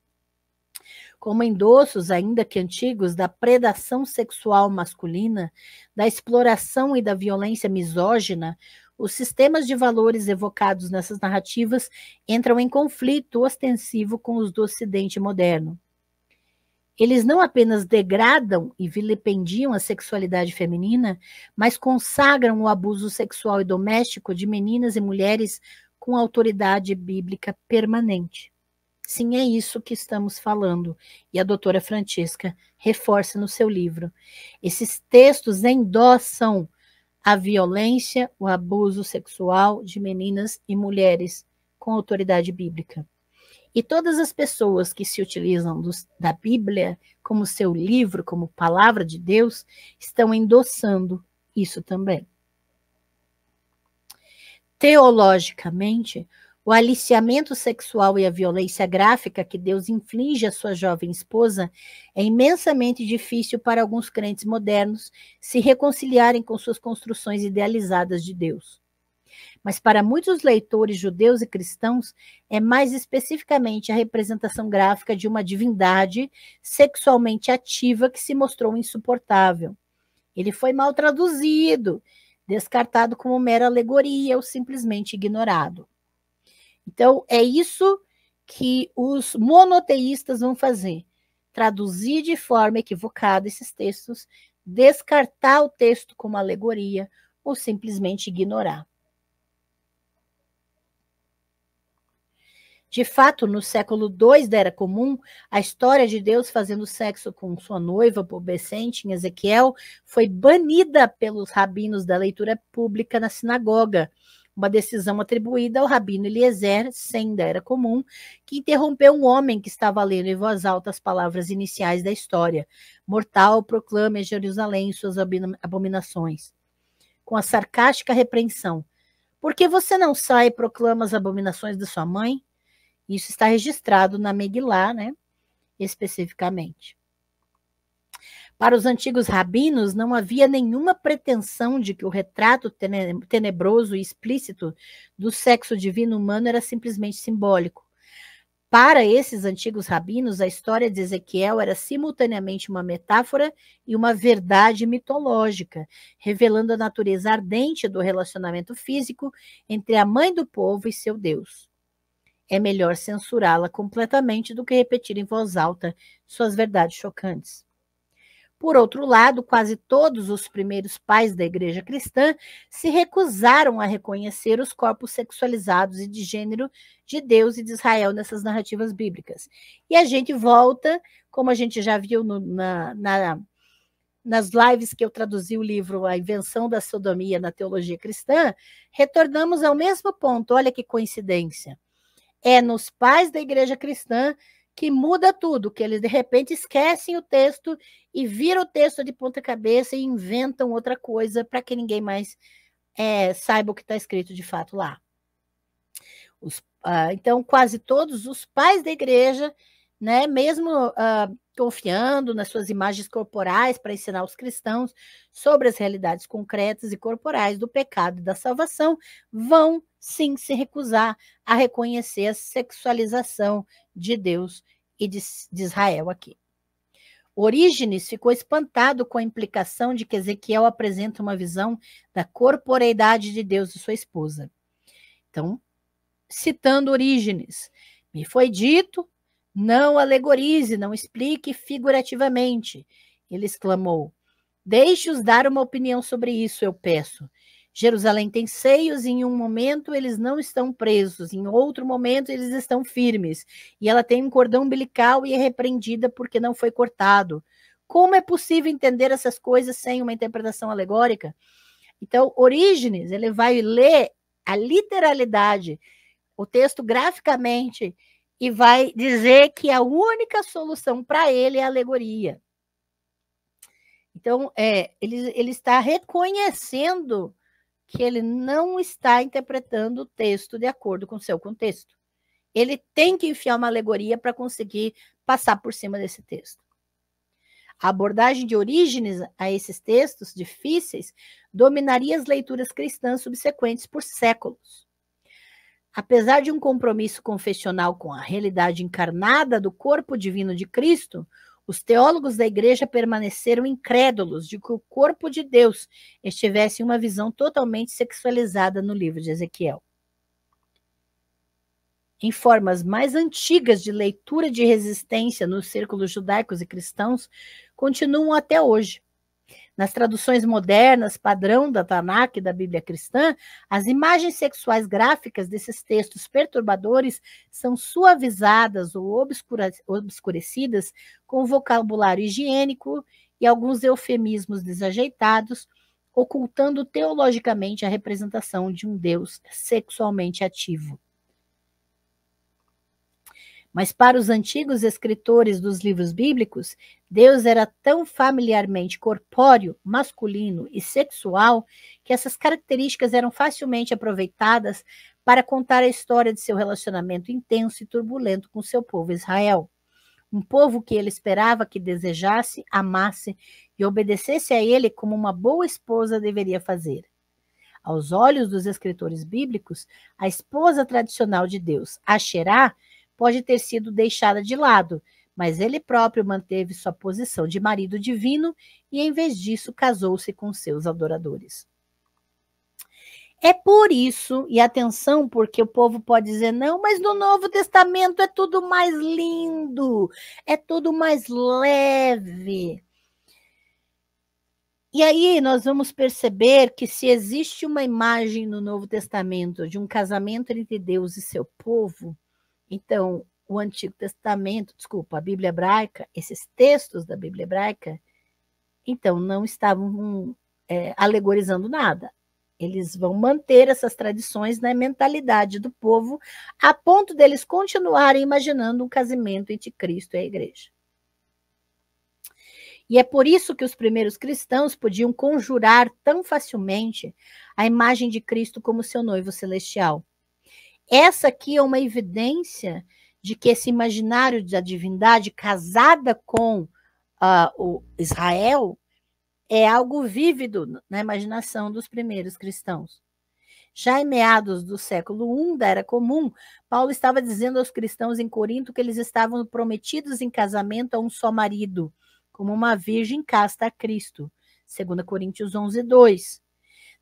S1: Como endossos, ainda que antigos, da predação sexual masculina, da exploração e da violência misógina, os sistemas de valores evocados nessas narrativas entram em conflito ostensivo com os do Ocidente moderno. Eles não apenas degradam e vilipendiam a sexualidade feminina, mas consagram o abuso sexual e doméstico de meninas e mulheres com autoridade bíblica permanente. Sim, é isso que estamos falando. E a doutora Francesca reforça no seu livro. Esses textos endossam a violência, o abuso sexual de meninas e mulheres com autoridade bíblica. E todas as pessoas que se utilizam dos, da Bíblia como seu livro, como palavra de Deus, estão endossando isso também. Teologicamente, o aliciamento sexual e a violência gráfica que Deus inflige à sua jovem esposa é imensamente difícil para alguns crentes modernos se reconciliarem com suas construções idealizadas de Deus. Mas para muitos leitores judeus e cristãos, é mais especificamente a representação gráfica de uma divindade sexualmente ativa que se mostrou insuportável. Ele foi mal traduzido, descartado como mera alegoria ou simplesmente ignorado. Então, é isso que os monoteístas vão fazer: traduzir de forma equivocada esses textos, descartar o texto como alegoria ou simplesmente ignorar. De fato, no século II da Era Comum, a história de Deus fazendo sexo com sua noiva pubescente em Ezequiel foi banida pelos rabinos da leitura pública na sinagoga, uma decisão atribuída ao rabino Eliezer, sem da era comum, que interrompeu um homem que estava lendo em voz alta as palavras iniciais da história. Mortal proclame a Jerusalém suas abominações. Com a sarcástica repreensão. Por que você não sai e proclama as abominações de sua mãe? Isso está registrado na Megilá, né? Especificamente. Para os antigos rabinos, não havia nenhuma pretensão de que o retrato tenebroso e explícito do sexo divino humano era simplesmente simbólico. Para esses antigos rabinos, a história de Ezequiel era simultaneamente uma metáfora e uma verdade mitológica, revelando a natureza ardente do relacionamento físico entre a mãe do povo e seu Deus. É melhor censurá-la completamente do que repetir em voz alta suas verdades chocantes. Por outro lado, quase todos os primeiros pais da igreja cristã se recusaram a reconhecer os corpos sexualizados e de gênero de Deus e de Israel nessas narrativas bíblicas. E a gente volta, como a gente já viu no, na, na, nas lives que eu traduzi o livro A Invenção da Sodomia na Teologia Cristã, retornamos ao mesmo ponto. Olha que coincidência. É nos pais da igreja cristã que muda tudo, que eles de repente esquecem o texto e viram o texto de ponta cabeça e inventam outra coisa para que ninguém mais é, saiba o que está escrito de fato lá. Os, uh, então, quase todos os pais da igreja, né, mesmo uh, confiando nas suas imagens corporais para ensinar os cristãos sobre as realidades concretas e corporais do pecado e da salvação, vão sim se recusar a reconhecer a sexualização de Deus e de, de Israel aqui. Orígenes ficou espantado com a implicação de que Ezequiel apresenta uma visão da corporeidade de Deus e sua esposa. Então, citando Orígenes, me foi dito, não alegorize, não explique figurativamente. Ele exclamou: Deixe-os dar uma opinião sobre isso, eu peço. Jerusalém tem seios, em um momento eles não estão presos, em outro momento eles estão firmes, e ela tem um cordão umbilical e é repreendida porque não foi cortado. Como é possível entender essas coisas sem uma interpretação alegórica? Então, Orígenes, ele vai ler a literalidade, o texto graficamente, e vai dizer que a única solução para ele é a alegoria. Então, é, ele, ele está reconhecendo que ele não está interpretando o texto de acordo com o seu contexto. Ele tem que enfiar uma alegoria para conseguir passar por cima desse texto. A abordagem de Orígenes a esses textos difíceis dominaria as leituras cristãs subsequentes por séculos. Apesar de um compromisso confessional com a realidade encarnada do corpo divino de Cristo, os teólogos da igreja permaneceram incrédulos de que o corpo de Deus estivesse em uma visão totalmente sexualizada no livro de Ezequiel. em formas mais antigas de leitura de resistência nos círculos judaicos e cristãos continuam até hoje. Nas traduções modernas, padrão da Tanakh e da Bíblia cristã, as imagens sexuais gráficas desses textos perturbadores são suavizadas ou obscurecidas com vocabulário higiênico e alguns eufemismos desajeitados, ocultando teologicamente a representação de um Deus sexualmente ativo. Mas para os antigos escritores dos livros bíblicos, Deus era tão familiarmente corpóreo, masculino e sexual que essas características eram facilmente aproveitadas para contar a história de seu relacionamento intenso e turbulento com seu povo Israel. Um povo que ele esperava que desejasse, amasse e obedecesse a ele como uma boa esposa deveria fazer. Aos olhos dos escritores bíblicos, a esposa tradicional de Deus, Asherá, pode ter sido deixada de lado, mas ele próprio manteve sua posição de marido divino e, em vez disso, casou-se com seus adoradores. É por isso, e atenção, porque o povo pode dizer, não, mas no Novo Testamento é tudo mais lindo, é tudo mais leve. E aí nós vamos perceber que se existe uma imagem no Novo Testamento de um casamento entre Deus e seu povo, então, o Antigo Testamento, desculpa, a Bíblia hebraica, esses textos da Bíblia hebraica, então, não estavam é, alegorizando nada. Eles vão manter essas tradições na mentalidade do povo, a ponto deles continuarem imaginando um casamento entre Cristo e a igreja. E é por isso que os primeiros cristãos podiam conjurar tão facilmente a imagem de Cristo como seu noivo celestial. Essa aqui é uma evidência de que esse imaginário da divindade casada com uh, o Israel é algo vívido na imaginação dos primeiros cristãos. Já em meados do século I da Era Comum, Paulo estava dizendo aos cristãos em Corinto que eles estavam prometidos em casamento a um só marido, como uma virgem casta a Cristo. 2 Coríntios 11, 2.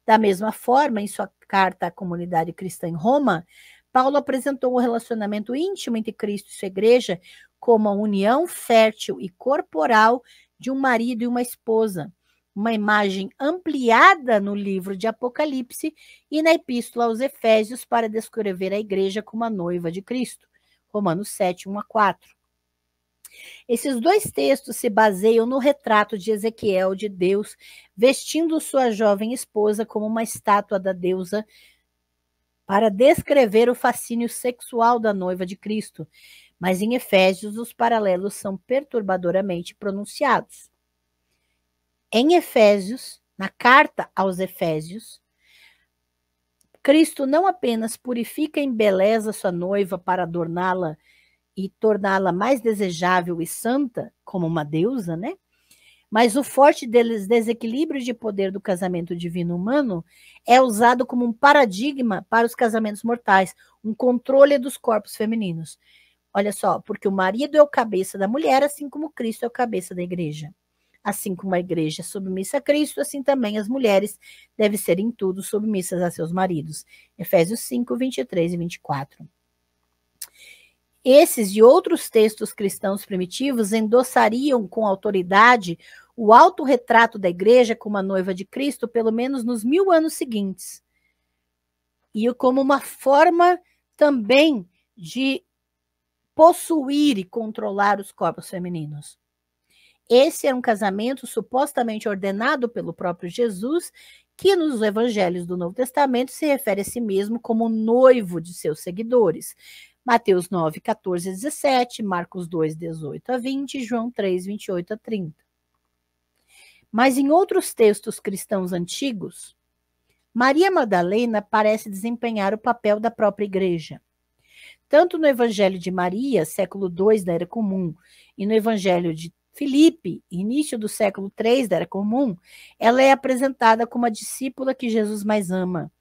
S1: Da mesma forma, em sua carta à comunidade cristã em Roma, Paulo apresentou o relacionamento íntimo entre Cristo e sua igreja como a união fértil e corporal de um marido e uma esposa, uma imagem ampliada no livro de Apocalipse e na epístola aos Efésios para descrever a igreja como a noiva de Cristo. Romanos 7, 1 a 4. Esses dois textos se baseiam no retrato de Ezequiel de Deus vestindo sua jovem esposa como uma estátua da deusa para descrever o fascínio sexual da noiva de Cristo, mas em Efésios os paralelos são perturbadoramente pronunciados. Em Efésios, na carta aos Efésios, Cristo não apenas purifica e embeleza sua noiva para adorná-la e torná-la mais desejável e santa, como uma deusa, né? Mas o forte desequilíbrio de poder do casamento divino humano é usado como um paradigma para os casamentos mortais, um controle dos corpos femininos. Olha só, porque o marido é o cabeça da mulher, assim como Cristo é o cabeça da igreja. Assim como a igreja é submissa a Cristo, assim também as mulheres devem ser em tudo submissas a seus maridos. Efésios 5, 23 e 24. Esses e outros textos cristãos primitivos endossariam com autoridade o autorretrato da igreja como a noiva de Cristo, pelo menos nos mil anos seguintes. E como uma forma também de possuir e controlar os corpos femininos. Esse é um casamento supostamente ordenado pelo próprio Jesus, que nos evangelhos do Novo Testamento se refere a si mesmo como noivo de seus seguidores. Mateus 9, 14 a 17, Marcos 2, 18 a 20, João 3, 28 a 30. Mas em outros textos cristãos antigos, Maria Madalena parece desempenhar o papel da própria igreja. Tanto no Evangelho de Maria, século II da Era Comum, e no Evangelho de Filipe, início do século III da Era Comum, ela é apresentada como a discípula que Jesus mais ama.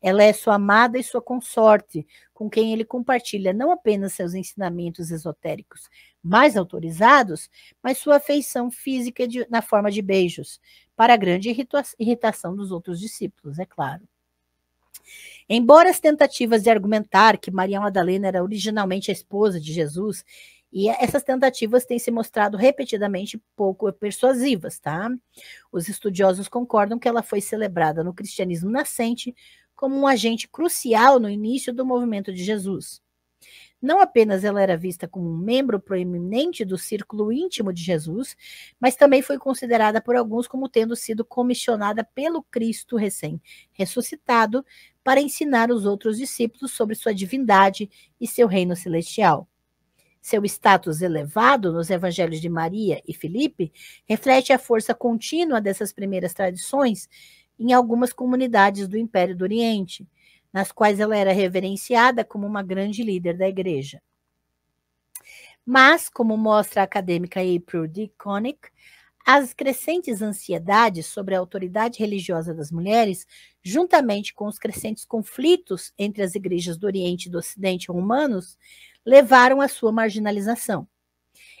S1: Ela é sua amada e sua consorte, com quem ele compartilha não apenas seus ensinamentos esotéricos mais autorizados, mas sua afeição física de, na forma de beijos, para grande irritação dos outros discípulos, é claro. Embora as tentativas de argumentar que Maria Madalena era originalmente a esposa de Jesus, e essas tentativas têm se mostrado repetidamente pouco persuasivas, tá? Os estudiosos concordam que ela foi celebrada no cristianismo nascente como um agente crucial no início do movimento de Jesus. Não apenas ela era vista como um membro proeminente do círculo íntimo de Jesus, mas também foi considerada por alguns como tendo sido comissionada pelo Cristo recém-ressuscitado para ensinar os outros discípulos sobre sua divindade e seu reino celestial. Seu status elevado nos evangelhos de Maria e Filipe reflete a força contínua dessas primeiras tradições em algumas comunidades do Império do Oriente, nas quais ela era reverenciada como uma grande líder da igreja. Mas, como mostra a acadêmica April D. As crescentes ansiedades sobre a autoridade religiosa das mulheres, juntamente com os crescentes conflitos entre as igrejas do Oriente e do Ocidente romanos, levaram à sua marginalização.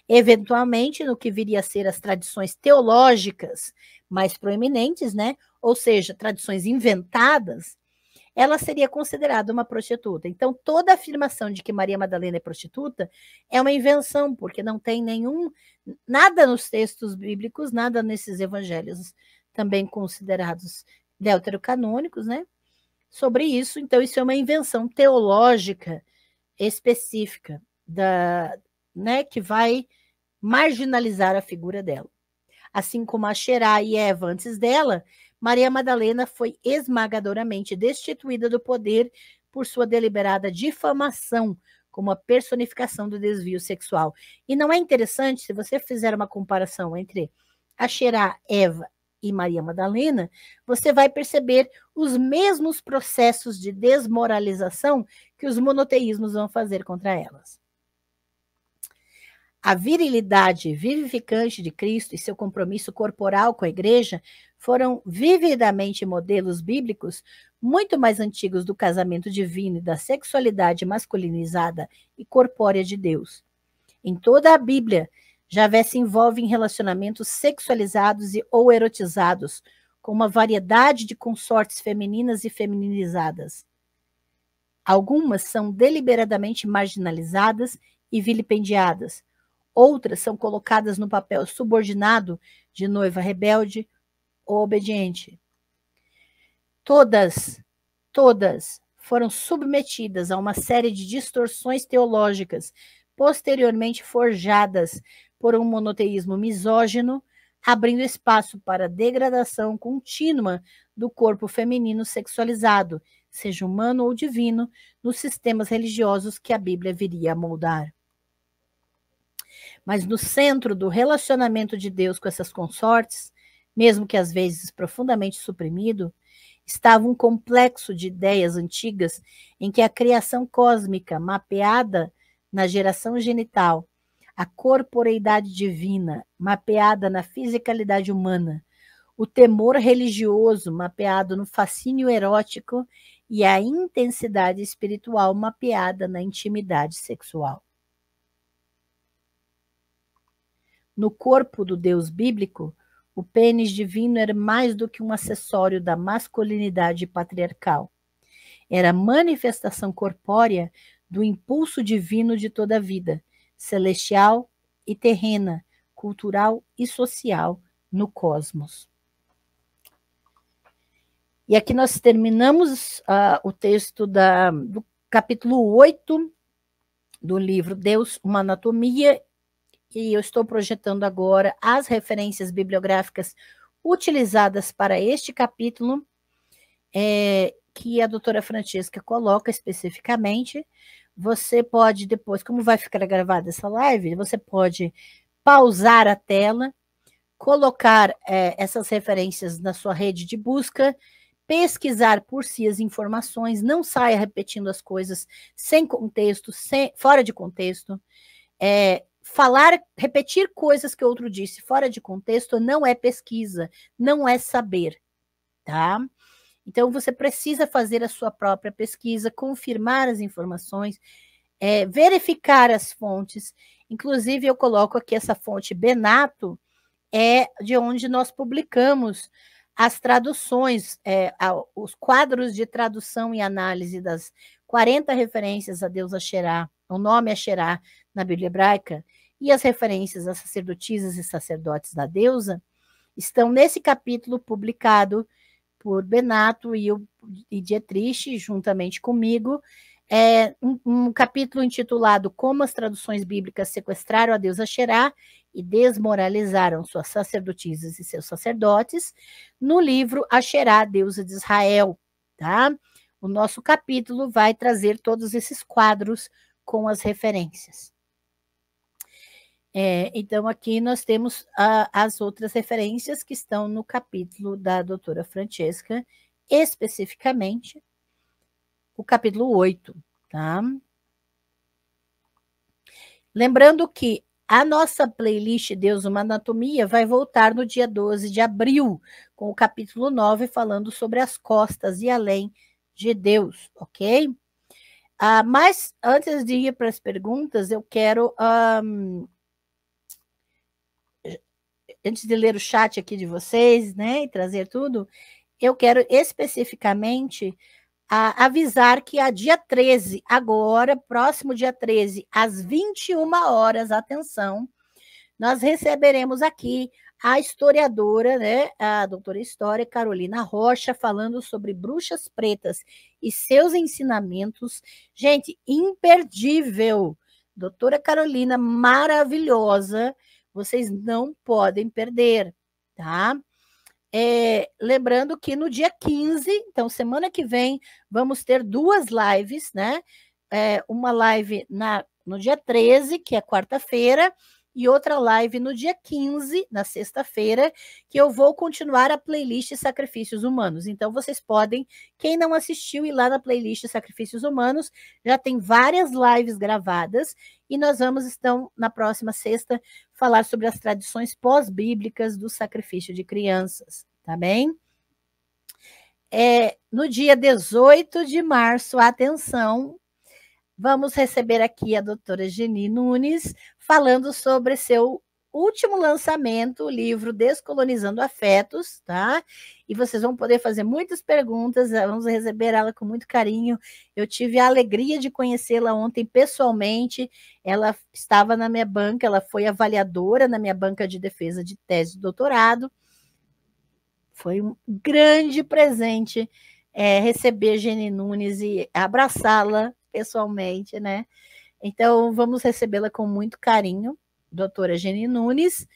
S1: Eventualmente, no que viria a ser as tradições teológicas mais proeminentes, né, ou seja, tradições inventadas, ela seria considerada uma prostituta. Então, toda afirmação de que Maria Madalena é prostituta é uma invenção, porque não tem nenhum, nada nos textos bíblicos, nada nesses evangelhos também considerados deuterocanônicos, né? Sobre isso, então, isso é uma invenção teológica específica da, né, que vai marginalizar a figura dela. Assim como a Xerá e Eva antes dela, Maria Madalena foi esmagadoramente destituída do poder por sua deliberada difamação como a personificação do desvio sexual. E não é interessante, se você fizer uma comparação entre a Xerá, Eva e Maria Madalena, você vai perceber os mesmos processos de desmoralização que os monoteísmos vão fazer contra elas. A virilidade vivificante de Cristo e seu compromisso corporal com a igreja foram vividamente modelos bíblicos muito mais antigos do casamento divino e da sexualidade masculinizada e corpórea de Deus. Em toda a Bíblia, Javé se envolve em relacionamentos sexualizados e ou erotizados, com uma variedade de consortes femininas e femininizadas. Algumas são deliberadamente marginalizadas e vilipendiadas, Outras são colocadas no papel subordinado de noiva rebelde ou obediente. Todas, todas foram submetidas a uma série de distorções teológicas, posteriormente forjadas por um monoteísmo misógino, abrindo espaço para a degradação contínua do corpo feminino sexualizado, seja humano ou divino, nos sistemas religiosos que a Bíblia viria a moldar. Mas no centro do relacionamento de Deus com essas consortes, mesmo que às vezes profundamente suprimido, estava um complexo de ideias antigas em que a criação cósmica, mapeada na geração genital, a corporeidade divina, mapeada na fisicalidade humana, o temor religioso, mapeado no fascínio erótico, e a intensidade espiritual, mapeada na intimidade sexual. No corpo do Deus bíblico, o pênis divino era mais do que um acessório da masculinidade patriarcal. Era manifestação corpórea do impulso divino de toda a vida, celestial e terrena, cultural e social no cosmos. E aqui nós terminamos uh, o texto da, do capítulo 8 do livro Deus, uma anatomia e eu estou projetando agora as referências bibliográficas utilizadas para este capítulo, é, que a doutora Francesca coloca especificamente. Você pode depois, como vai ficar gravada essa live, você pode pausar a tela, colocar é, essas referências na sua rede de busca, pesquisar por si as informações, não saia repetindo as coisas sem contexto, sem, fora de contexto. É, falar, repetir coisas que outro disse fora de contexto não é pesquisa, não é saber, tá? Então você precisa fazer a sua própria pesquisa, confirmar as informações, é, verificar as fontes. Inclusive, eu coloco aqui essa fonte Benato, é de onde nós publicamos as traduções, é, os quadros de tradução e análise das 40 referências a Deus Asherá, o nome Asherá na Bíblia hebraica, e as referências a sacerdotisas e sacerdotes da deusa, estão nesse capítulo publicado por Benato e, o, e Dietrich, juntamente comigo, é um, um, capítulo intitulado Como as traduções bíblicas sequestraram a deusa Xerá e desmoralizaram suas sacerdotisas e seus sacerdotes, no livro Asherá, deusa de Israel, tá? O nosso capítulo vai trazer todos esses quadros com as referências. É, então, aqui nós temos uh, as outras referências que estão no capítulo da doutora Francesca, especificamente o capítulo 8, tá? Lembrando que a nossa playlist Deus uma Anatomia vai voltar no dia 12 de abril, com o capítulo 9 falando sobre as costas e além de Deus, ok? Ah, mas antes de ir para as perguntas, eu quero um, antes de ler o chat aqui de vocês, né, e trazer tudo, eu quero especificamente a, avisar que a dia 13, agora, próximo dia 13, às 21 horas, atenção, nós receberemos aqui a historiadora, né, a doutora História Carolina Rocha, falando sobre bruxas pretas e seus ensinamentos. Gente, imperdível. Doutora Carolina, maravilhosa. Vocês não podem perder, tá? É, lembrando que no dia 15, então semana que vem, vamos ter duas lives, né? É, uma live na, no dia 13, que é quarta-feira, e outra live no dia 15, na sexta-feira, que eu vou continuar a playlist Sacrifícios Humanos. Então, vocês podem, quem não assistiu, ir lá na playlist Sacrifícios Humanos, já tem várias lives gravadas, e nós vamos, então, na próxima sexta, falar sobre as tradições pós-bíblicas do sacrifício de crianças, tá bem? É, no dia 18 de março, atenção, vamos receber aqui a doutora Geni Nunes, falando sobre seu último lançamento, o livro Descolonizando Afetos, tá? E vocês vão poder fazer muitas perguntas, eh, vamos receber ela com muito carinho. Eu tive a alegria de conhecê-la ontem pessoalmente. Ela estava na minha banca, ela foi avaliadora na minha banca de defesa de tese de doutorado. Foi um grande presente é, receber Jenny Nunes e abraçá-la pessoalmente, né? Então, vamos recebê-la com muito carinho, doutora Jenny Nunes.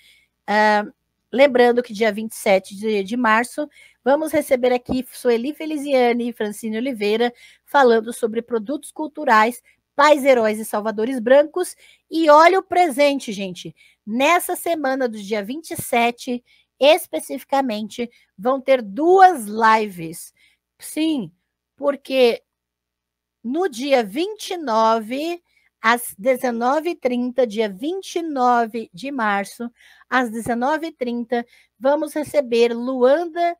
S1: Uh, lembrando que dia 27 de, de março, vamos receber aqui Sueli Feliciane e Francine Oliveira, falando sobre produtos culturais, pais, heróis e salvadores brancos. E olha o presente, gente. Nessa semana do dia 27, especificamente, vão ter duas lives. Sim, porque no dia 29, às 19h30, dia 29 de março, às 19h30, vamos receber Luanda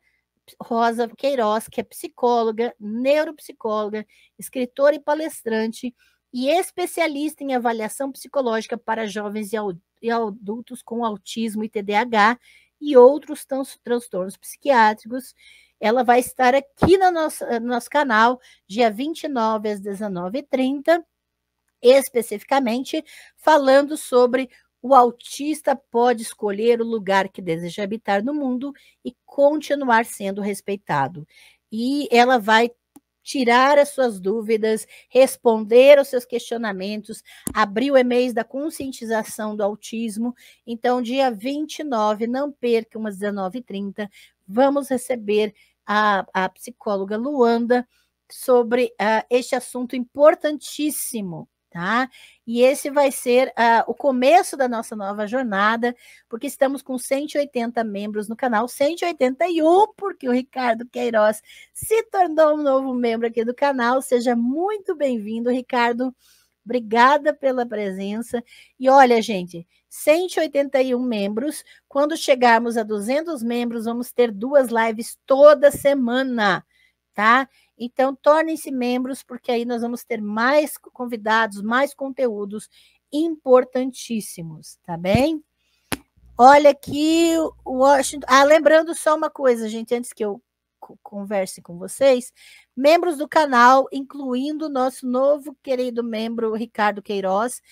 S1: Rosa Queiroz, que é psicóloga, neuropsicóloga, escritora e palestrante e especialista em avaliação psicológica para jovens e adultos com autismo e TDAH e outros transtornos psiquiátricos. Ela vai estar aqui no nosso, no nosso canal, dia 29 às 19h30, especificamente falando sobre o autista pode escolher o lugar que deseja habitar no mundo e continuar sendo respeitado. E ela vai tirar as suas dúvidas, responder aos seus questionamentos, abrir o e-mail da conscientização do autismo. Então, dia 29, não percam às 19h30, vamos receber a, a psicóloga Luanda sobre uh, este assunto importantíssimo, tá? E esse vai ser uh, o começo da nossa nova jornada, porque estamos com 180 membros no canal, 181, porque o Ricardo Queiroz se tornou um novo membro aqui do canal. Seja muito bem-vindo, Ricardo. Obrigada pela presença. E olha, gente, 181 membros. Quando chegarmos a 200 membros, vamos ter duas lives toda semana, tá? Então, tornem-se membros, porque aí nós vamos ter mais convidados, mais conteúdos importantíssimos, tá bem? Olha aqui, Washington. Ah, lembrando só uma coisa, gente, antes que eu converse com vocês, membros do canal, incluindo o nosso novo querido membro Ricardo Queiroz,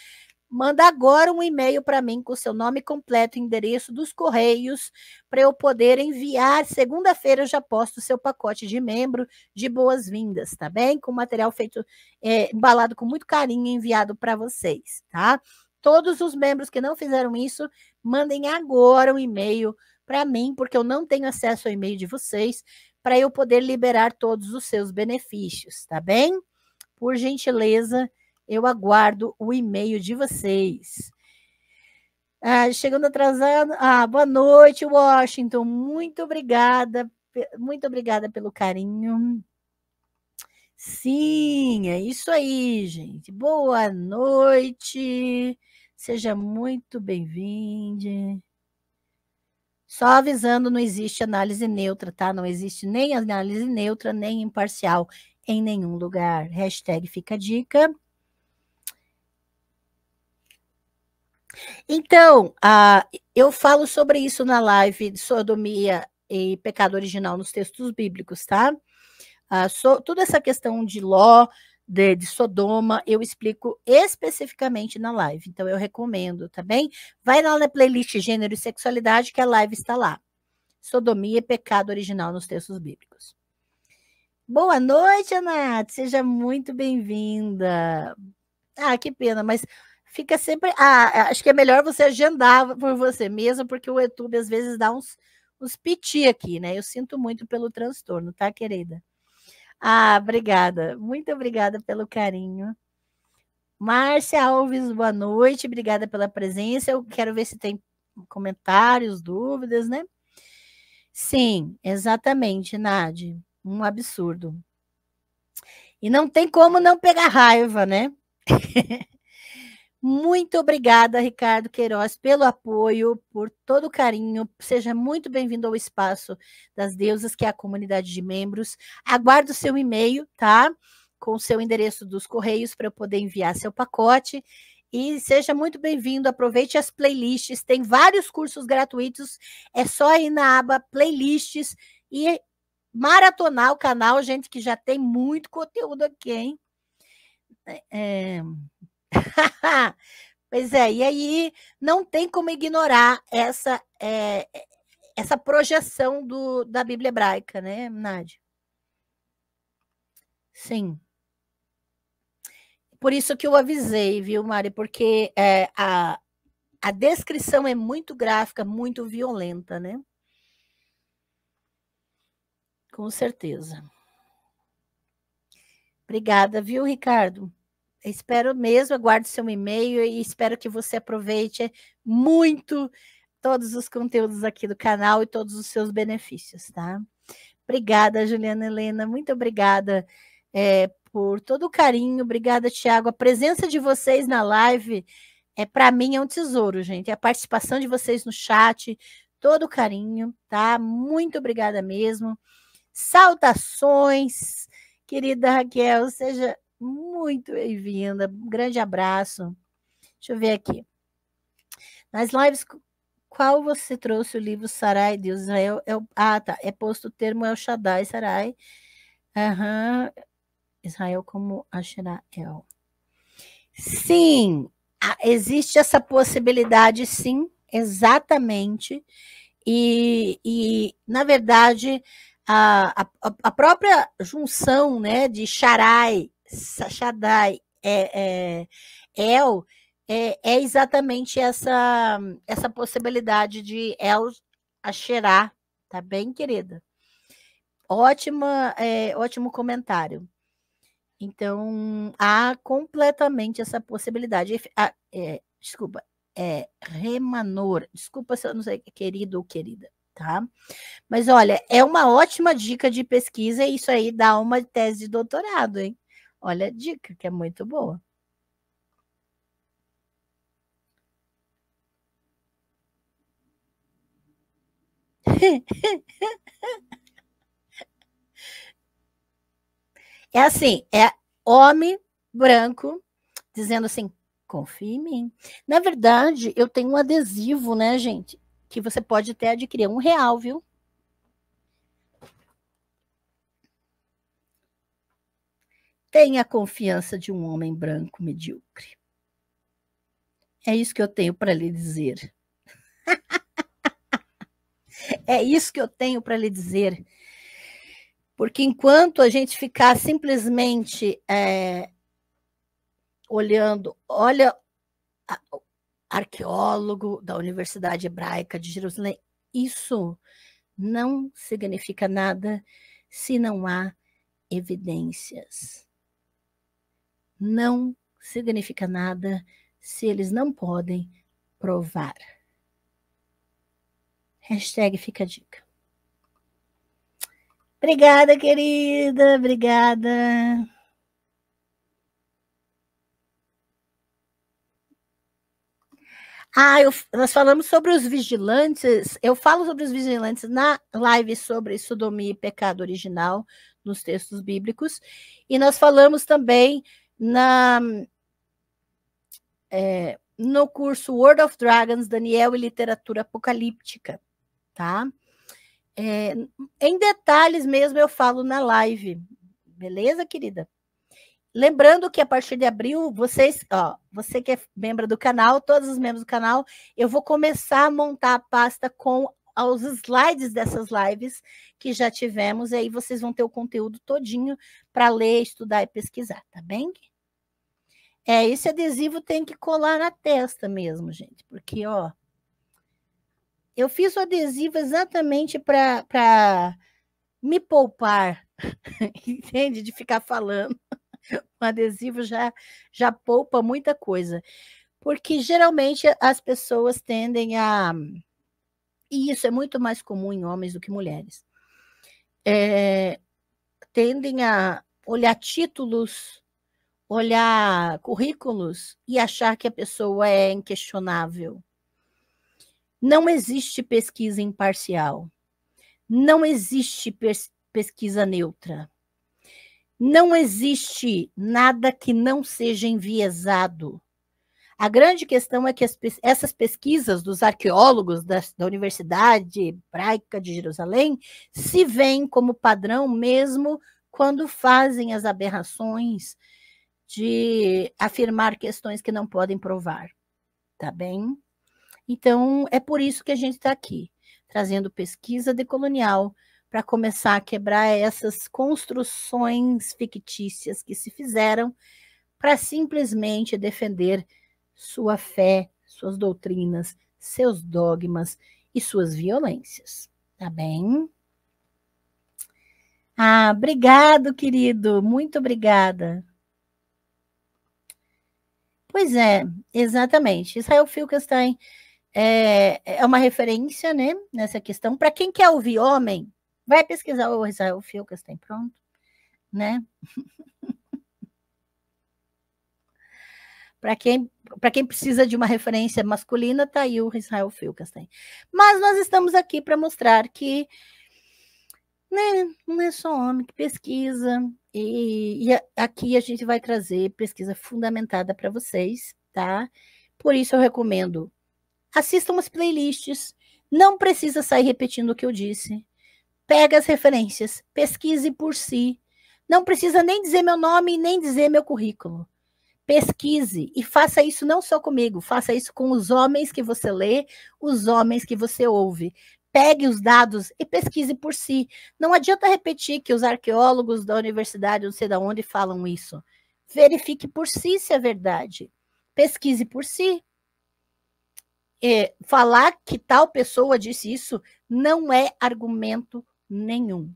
S1: manda agora um e-mail para mim com seu nome completo, endereço dos correios, para eu poder enviar. Segunda-feira eu já posto o seu pacote de membro de boas-vindas, tá bem? Com material feito, é, embalado com muito carinho, enviado para vocês, tá? Todos os membros que não fizeram isso, mandem agora um e-mail para mim, porque eu não tenho acesso ao e-mail de vocês, para eu poder liberar todos os seus benefícios, tá bem? Por gentileza, eu aguardo o e-mail de vocês. Ah, chegando atrasado. Ah, boa noite, Washington. Muito obrigada. Muito obrigada pelo carinho. Sim, é isso aí, gente. Boa noite. Seja muito bem-vindo. Só avisando, não existe análise neutra, tá? Não existe nem análise neutra, nem imparcial em nenhum lugar. Hashtag fica a dica. Então, uh, eu falo sobre isso na live de sodomia e pecado original nos textos bíblicos, tá? Uh, so, toda essa questão de Ló, de, de, Sodoma, eu explico especificamente na live. Então, eu recomendo, tá bem? Vai lá na playlist Gênero e Sexualidade, que a live está lá. Sodomia e pecado original nos textos bíblicos. Boa noite, Anat. Seja muito bem-vinda. Ah, que pena, mas fica sempre. Ah, acho que é melhor você agendar por você mesmo, porque o YouTube às vezes dá uns, uns piti aqui, né? Eu sinto muito pelo transtorno, tá, querida? Ah, obrigada. Muito obrigada pelo carinho. Márcia Alves, boa noite. Obrigada pela presença. Eu quero ver se tem comentários, dúvidas, né? Sim, exatamente, Nadi. Um absurdo. E não tem como não pegar raiva, né? Muito obrigada, Ricardo Queiroz, pelo apoio, por todo o carinho. Seja muito bem-vindo ao espaço das deusas, que é a comunidade de membros. Aguardo o seu e-mail, tá? Com o seu endereço dos correios para eu poder enviar seu pacote. E seja muito bem-vindo. Aproveite as playlists. Tem vários cursos gratuitos. É só ir na aba playlists e maratonar o canal, gente, que já tem muito conteúdo aqui, hein? É, pois é, e aí não tem como ignorar essa, é, essa projeção do, da Bíblia hebraica, né, Nádia? Sim. Por isso que eu avisei, viu, Mari? Porque é, a, a descrição é muito gráfica, muito violenta, né? Com certeza. Obrigada, viu, Ricardo? Espero mesmo, aguarde seu e-mail e espero que você aproveite muito todos os conteúdos aqui do canal e todos os seus benefícios, tá? Obrigada, Juliana Helena, muito obrigada é, por todo o carinho, obrigada, Tiago. A presença de vocês na live é para mim é um tesouro, gente. A participação de vocês no chat, todo o carinho, tá? Muito obrigada mesmo. Saudações, querida Raquel, seja muito bem-vinda. Um grande abraço. Deixa eu ver aqui. Nas lives, qual você trouxe o livro Sarai, Deus Israel? É o, ah, tá. É posto o termo El Shaddai, Sarai. Uhum. Israel como Asherael. Sim, existe essa possibilidade, sim, exatamente. E, e na verdade, a, a, a própria junção né, de Sharai Shaddai, é, é, El, é, é, exatamente essa, essa possibilidade de El Asherá, tá bem, querida? Ótima, é, ótimo comentário. Então, há completamente essa possibilidade. Ah, é, desculpa, é Remanor. Desculpa se eu não sei, querido ou querida, tá? Mas olha, é uma ótima dica de pesquisa e isso aí dá uma tese de doutorado, hein? Olha a dica, que é muito boa. É assim, é homem branco dizendo assim, confie em mim. Na verdade, eu tenho um adesivo, né, gente? que você pode até adquirir um real, viu? Tenha a confiança de um homem branco medíocre. É isso que eu tenho para lhe dizer. é isso que eu tenho para lhe dizer. Porque enquanto a gente ficar simplesmente é, olhando, olha, arqueólogo da Universidade Hebraica de Jerusalém, isso não significa nada se não há evidências. Não significa nada se eles não podem provar. Hashtag fica a dica. Obrigada, querida. Obrigada. Ah, eu, nós falamos sobre os vigilantes. Eu falo sobre os vigilantes na live sobre sodomia e pecado original nos textos bíblicos. E nós falamos também na é, no curso World of Dragons, Daniel e Literatura Apocalíptica, tá? É, em detalhes mesmo eu falo na live, beleza, querida? Lembrando que a partir de abril, vocês, ó, você que é membro do canal, todos os membros do canal, eu vou começar a montar a pasta com os slides dessas lives que já tivemos, e aí vocês vão ter o conteúdo todinho para ler, estudar e pesquisar, tá bem? É, esse adesivo tem que colar na testa mesmo, gente, porque, ó, eu fiz o adesivo exatamente para me poupar, entende? De ficar falando. O adesivo já, já poupa muita coisa. Porque geralmente as pessoas tendem a. E isso é muito mais comum em homens do que mulheres. É, tendem a olhar títulos olhar currículos e achar que a pessoa é inquestionável. Não existe pesquisa imparcial. Não existe pes pesquisa neutra. Não existe nada que não seja enviesado. A grande questão é que as, essas pesquisas dos arqueólogos da, da Universidade Hebraica de Jerusalém se veem como padrão mesmo quando fazem as aberrações de afirmar questões que não podem provar, tá bem? Então, é por isso que a gente está aqui, trazendo pesquisa decolonial para começar a quebrar essas construções fictícias que se fizeram para simplesmente defender sua fé, suas doutrinas, seus dogmas e suas violências, tá bem? Ah, obrigado, querido, muito obrigada. Pois é, exatamente. Israel Filkenstein é, é uma referência né, nessa questão. Para quem quer ouvir homem, vai pesquisar o Israel Filkenstein, pronto. Né? Para quem, quem precisa de uma referência masculina, está aí o Israel Filkenstein. Mas nós estamos aqui para mostrar que né, não é só homem que pesquisa, e, e aqui a gente vai trazer pesquisa fundamentada para vocês, tá? Por isso eu recomendo assistam as playlists, não precisa sair repetindo o que eu disse. Pega as referências, pesquise por si. Não precisa nem dizer meu nome nem dizer meu currículo. Pesquise e faça isso não só comigo, faça isso com os homens que você lê, os homens que você ouve pegue os dados e pesquise por si. Não adianta repetir que os arqueólogos da universidade, não sei de onde, falam isso. Verifique por si se é verdade. Pesquise por si. E falar que tal pessoa disse isso não é argumento nenhum.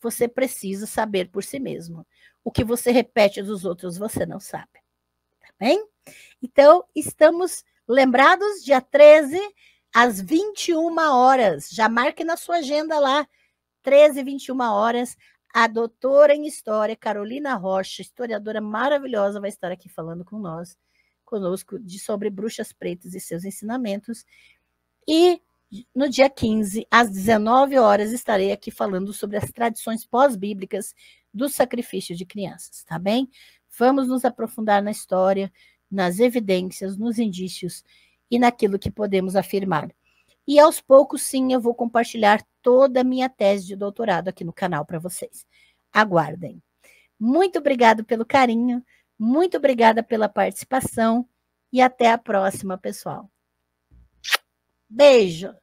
S1: Você precisa saber por si mesmo. O que você repete dos outros, você não sabe. Bem? Então, estamos lembrados, dia 13 às 21 horas. Já marque na sua agenda lá, 13 21 horas. A doutora em História, Carolina Rocha, historiadora maravilhosa, vai estar aqui falando com nós, conosco, de, sobre bruxas pretas e seus ensinamentos. E no dia 15, às 19 horas, estarei aqui falando sobre as tradições pós-bíblicas do sacrifício de crianças, tá bem? Vamos nos aprofundar na história, nas evidências, nos indícios e naquilo que podemos afirmar. E aos poucos, sim, eu vou compartilhar toda a minha tese de doutorado aqui no canal para vocês. Aguardem. Muito obrigado pelo carinho, muito obrigada pela participação e até a próxima, pessoal. Beijo!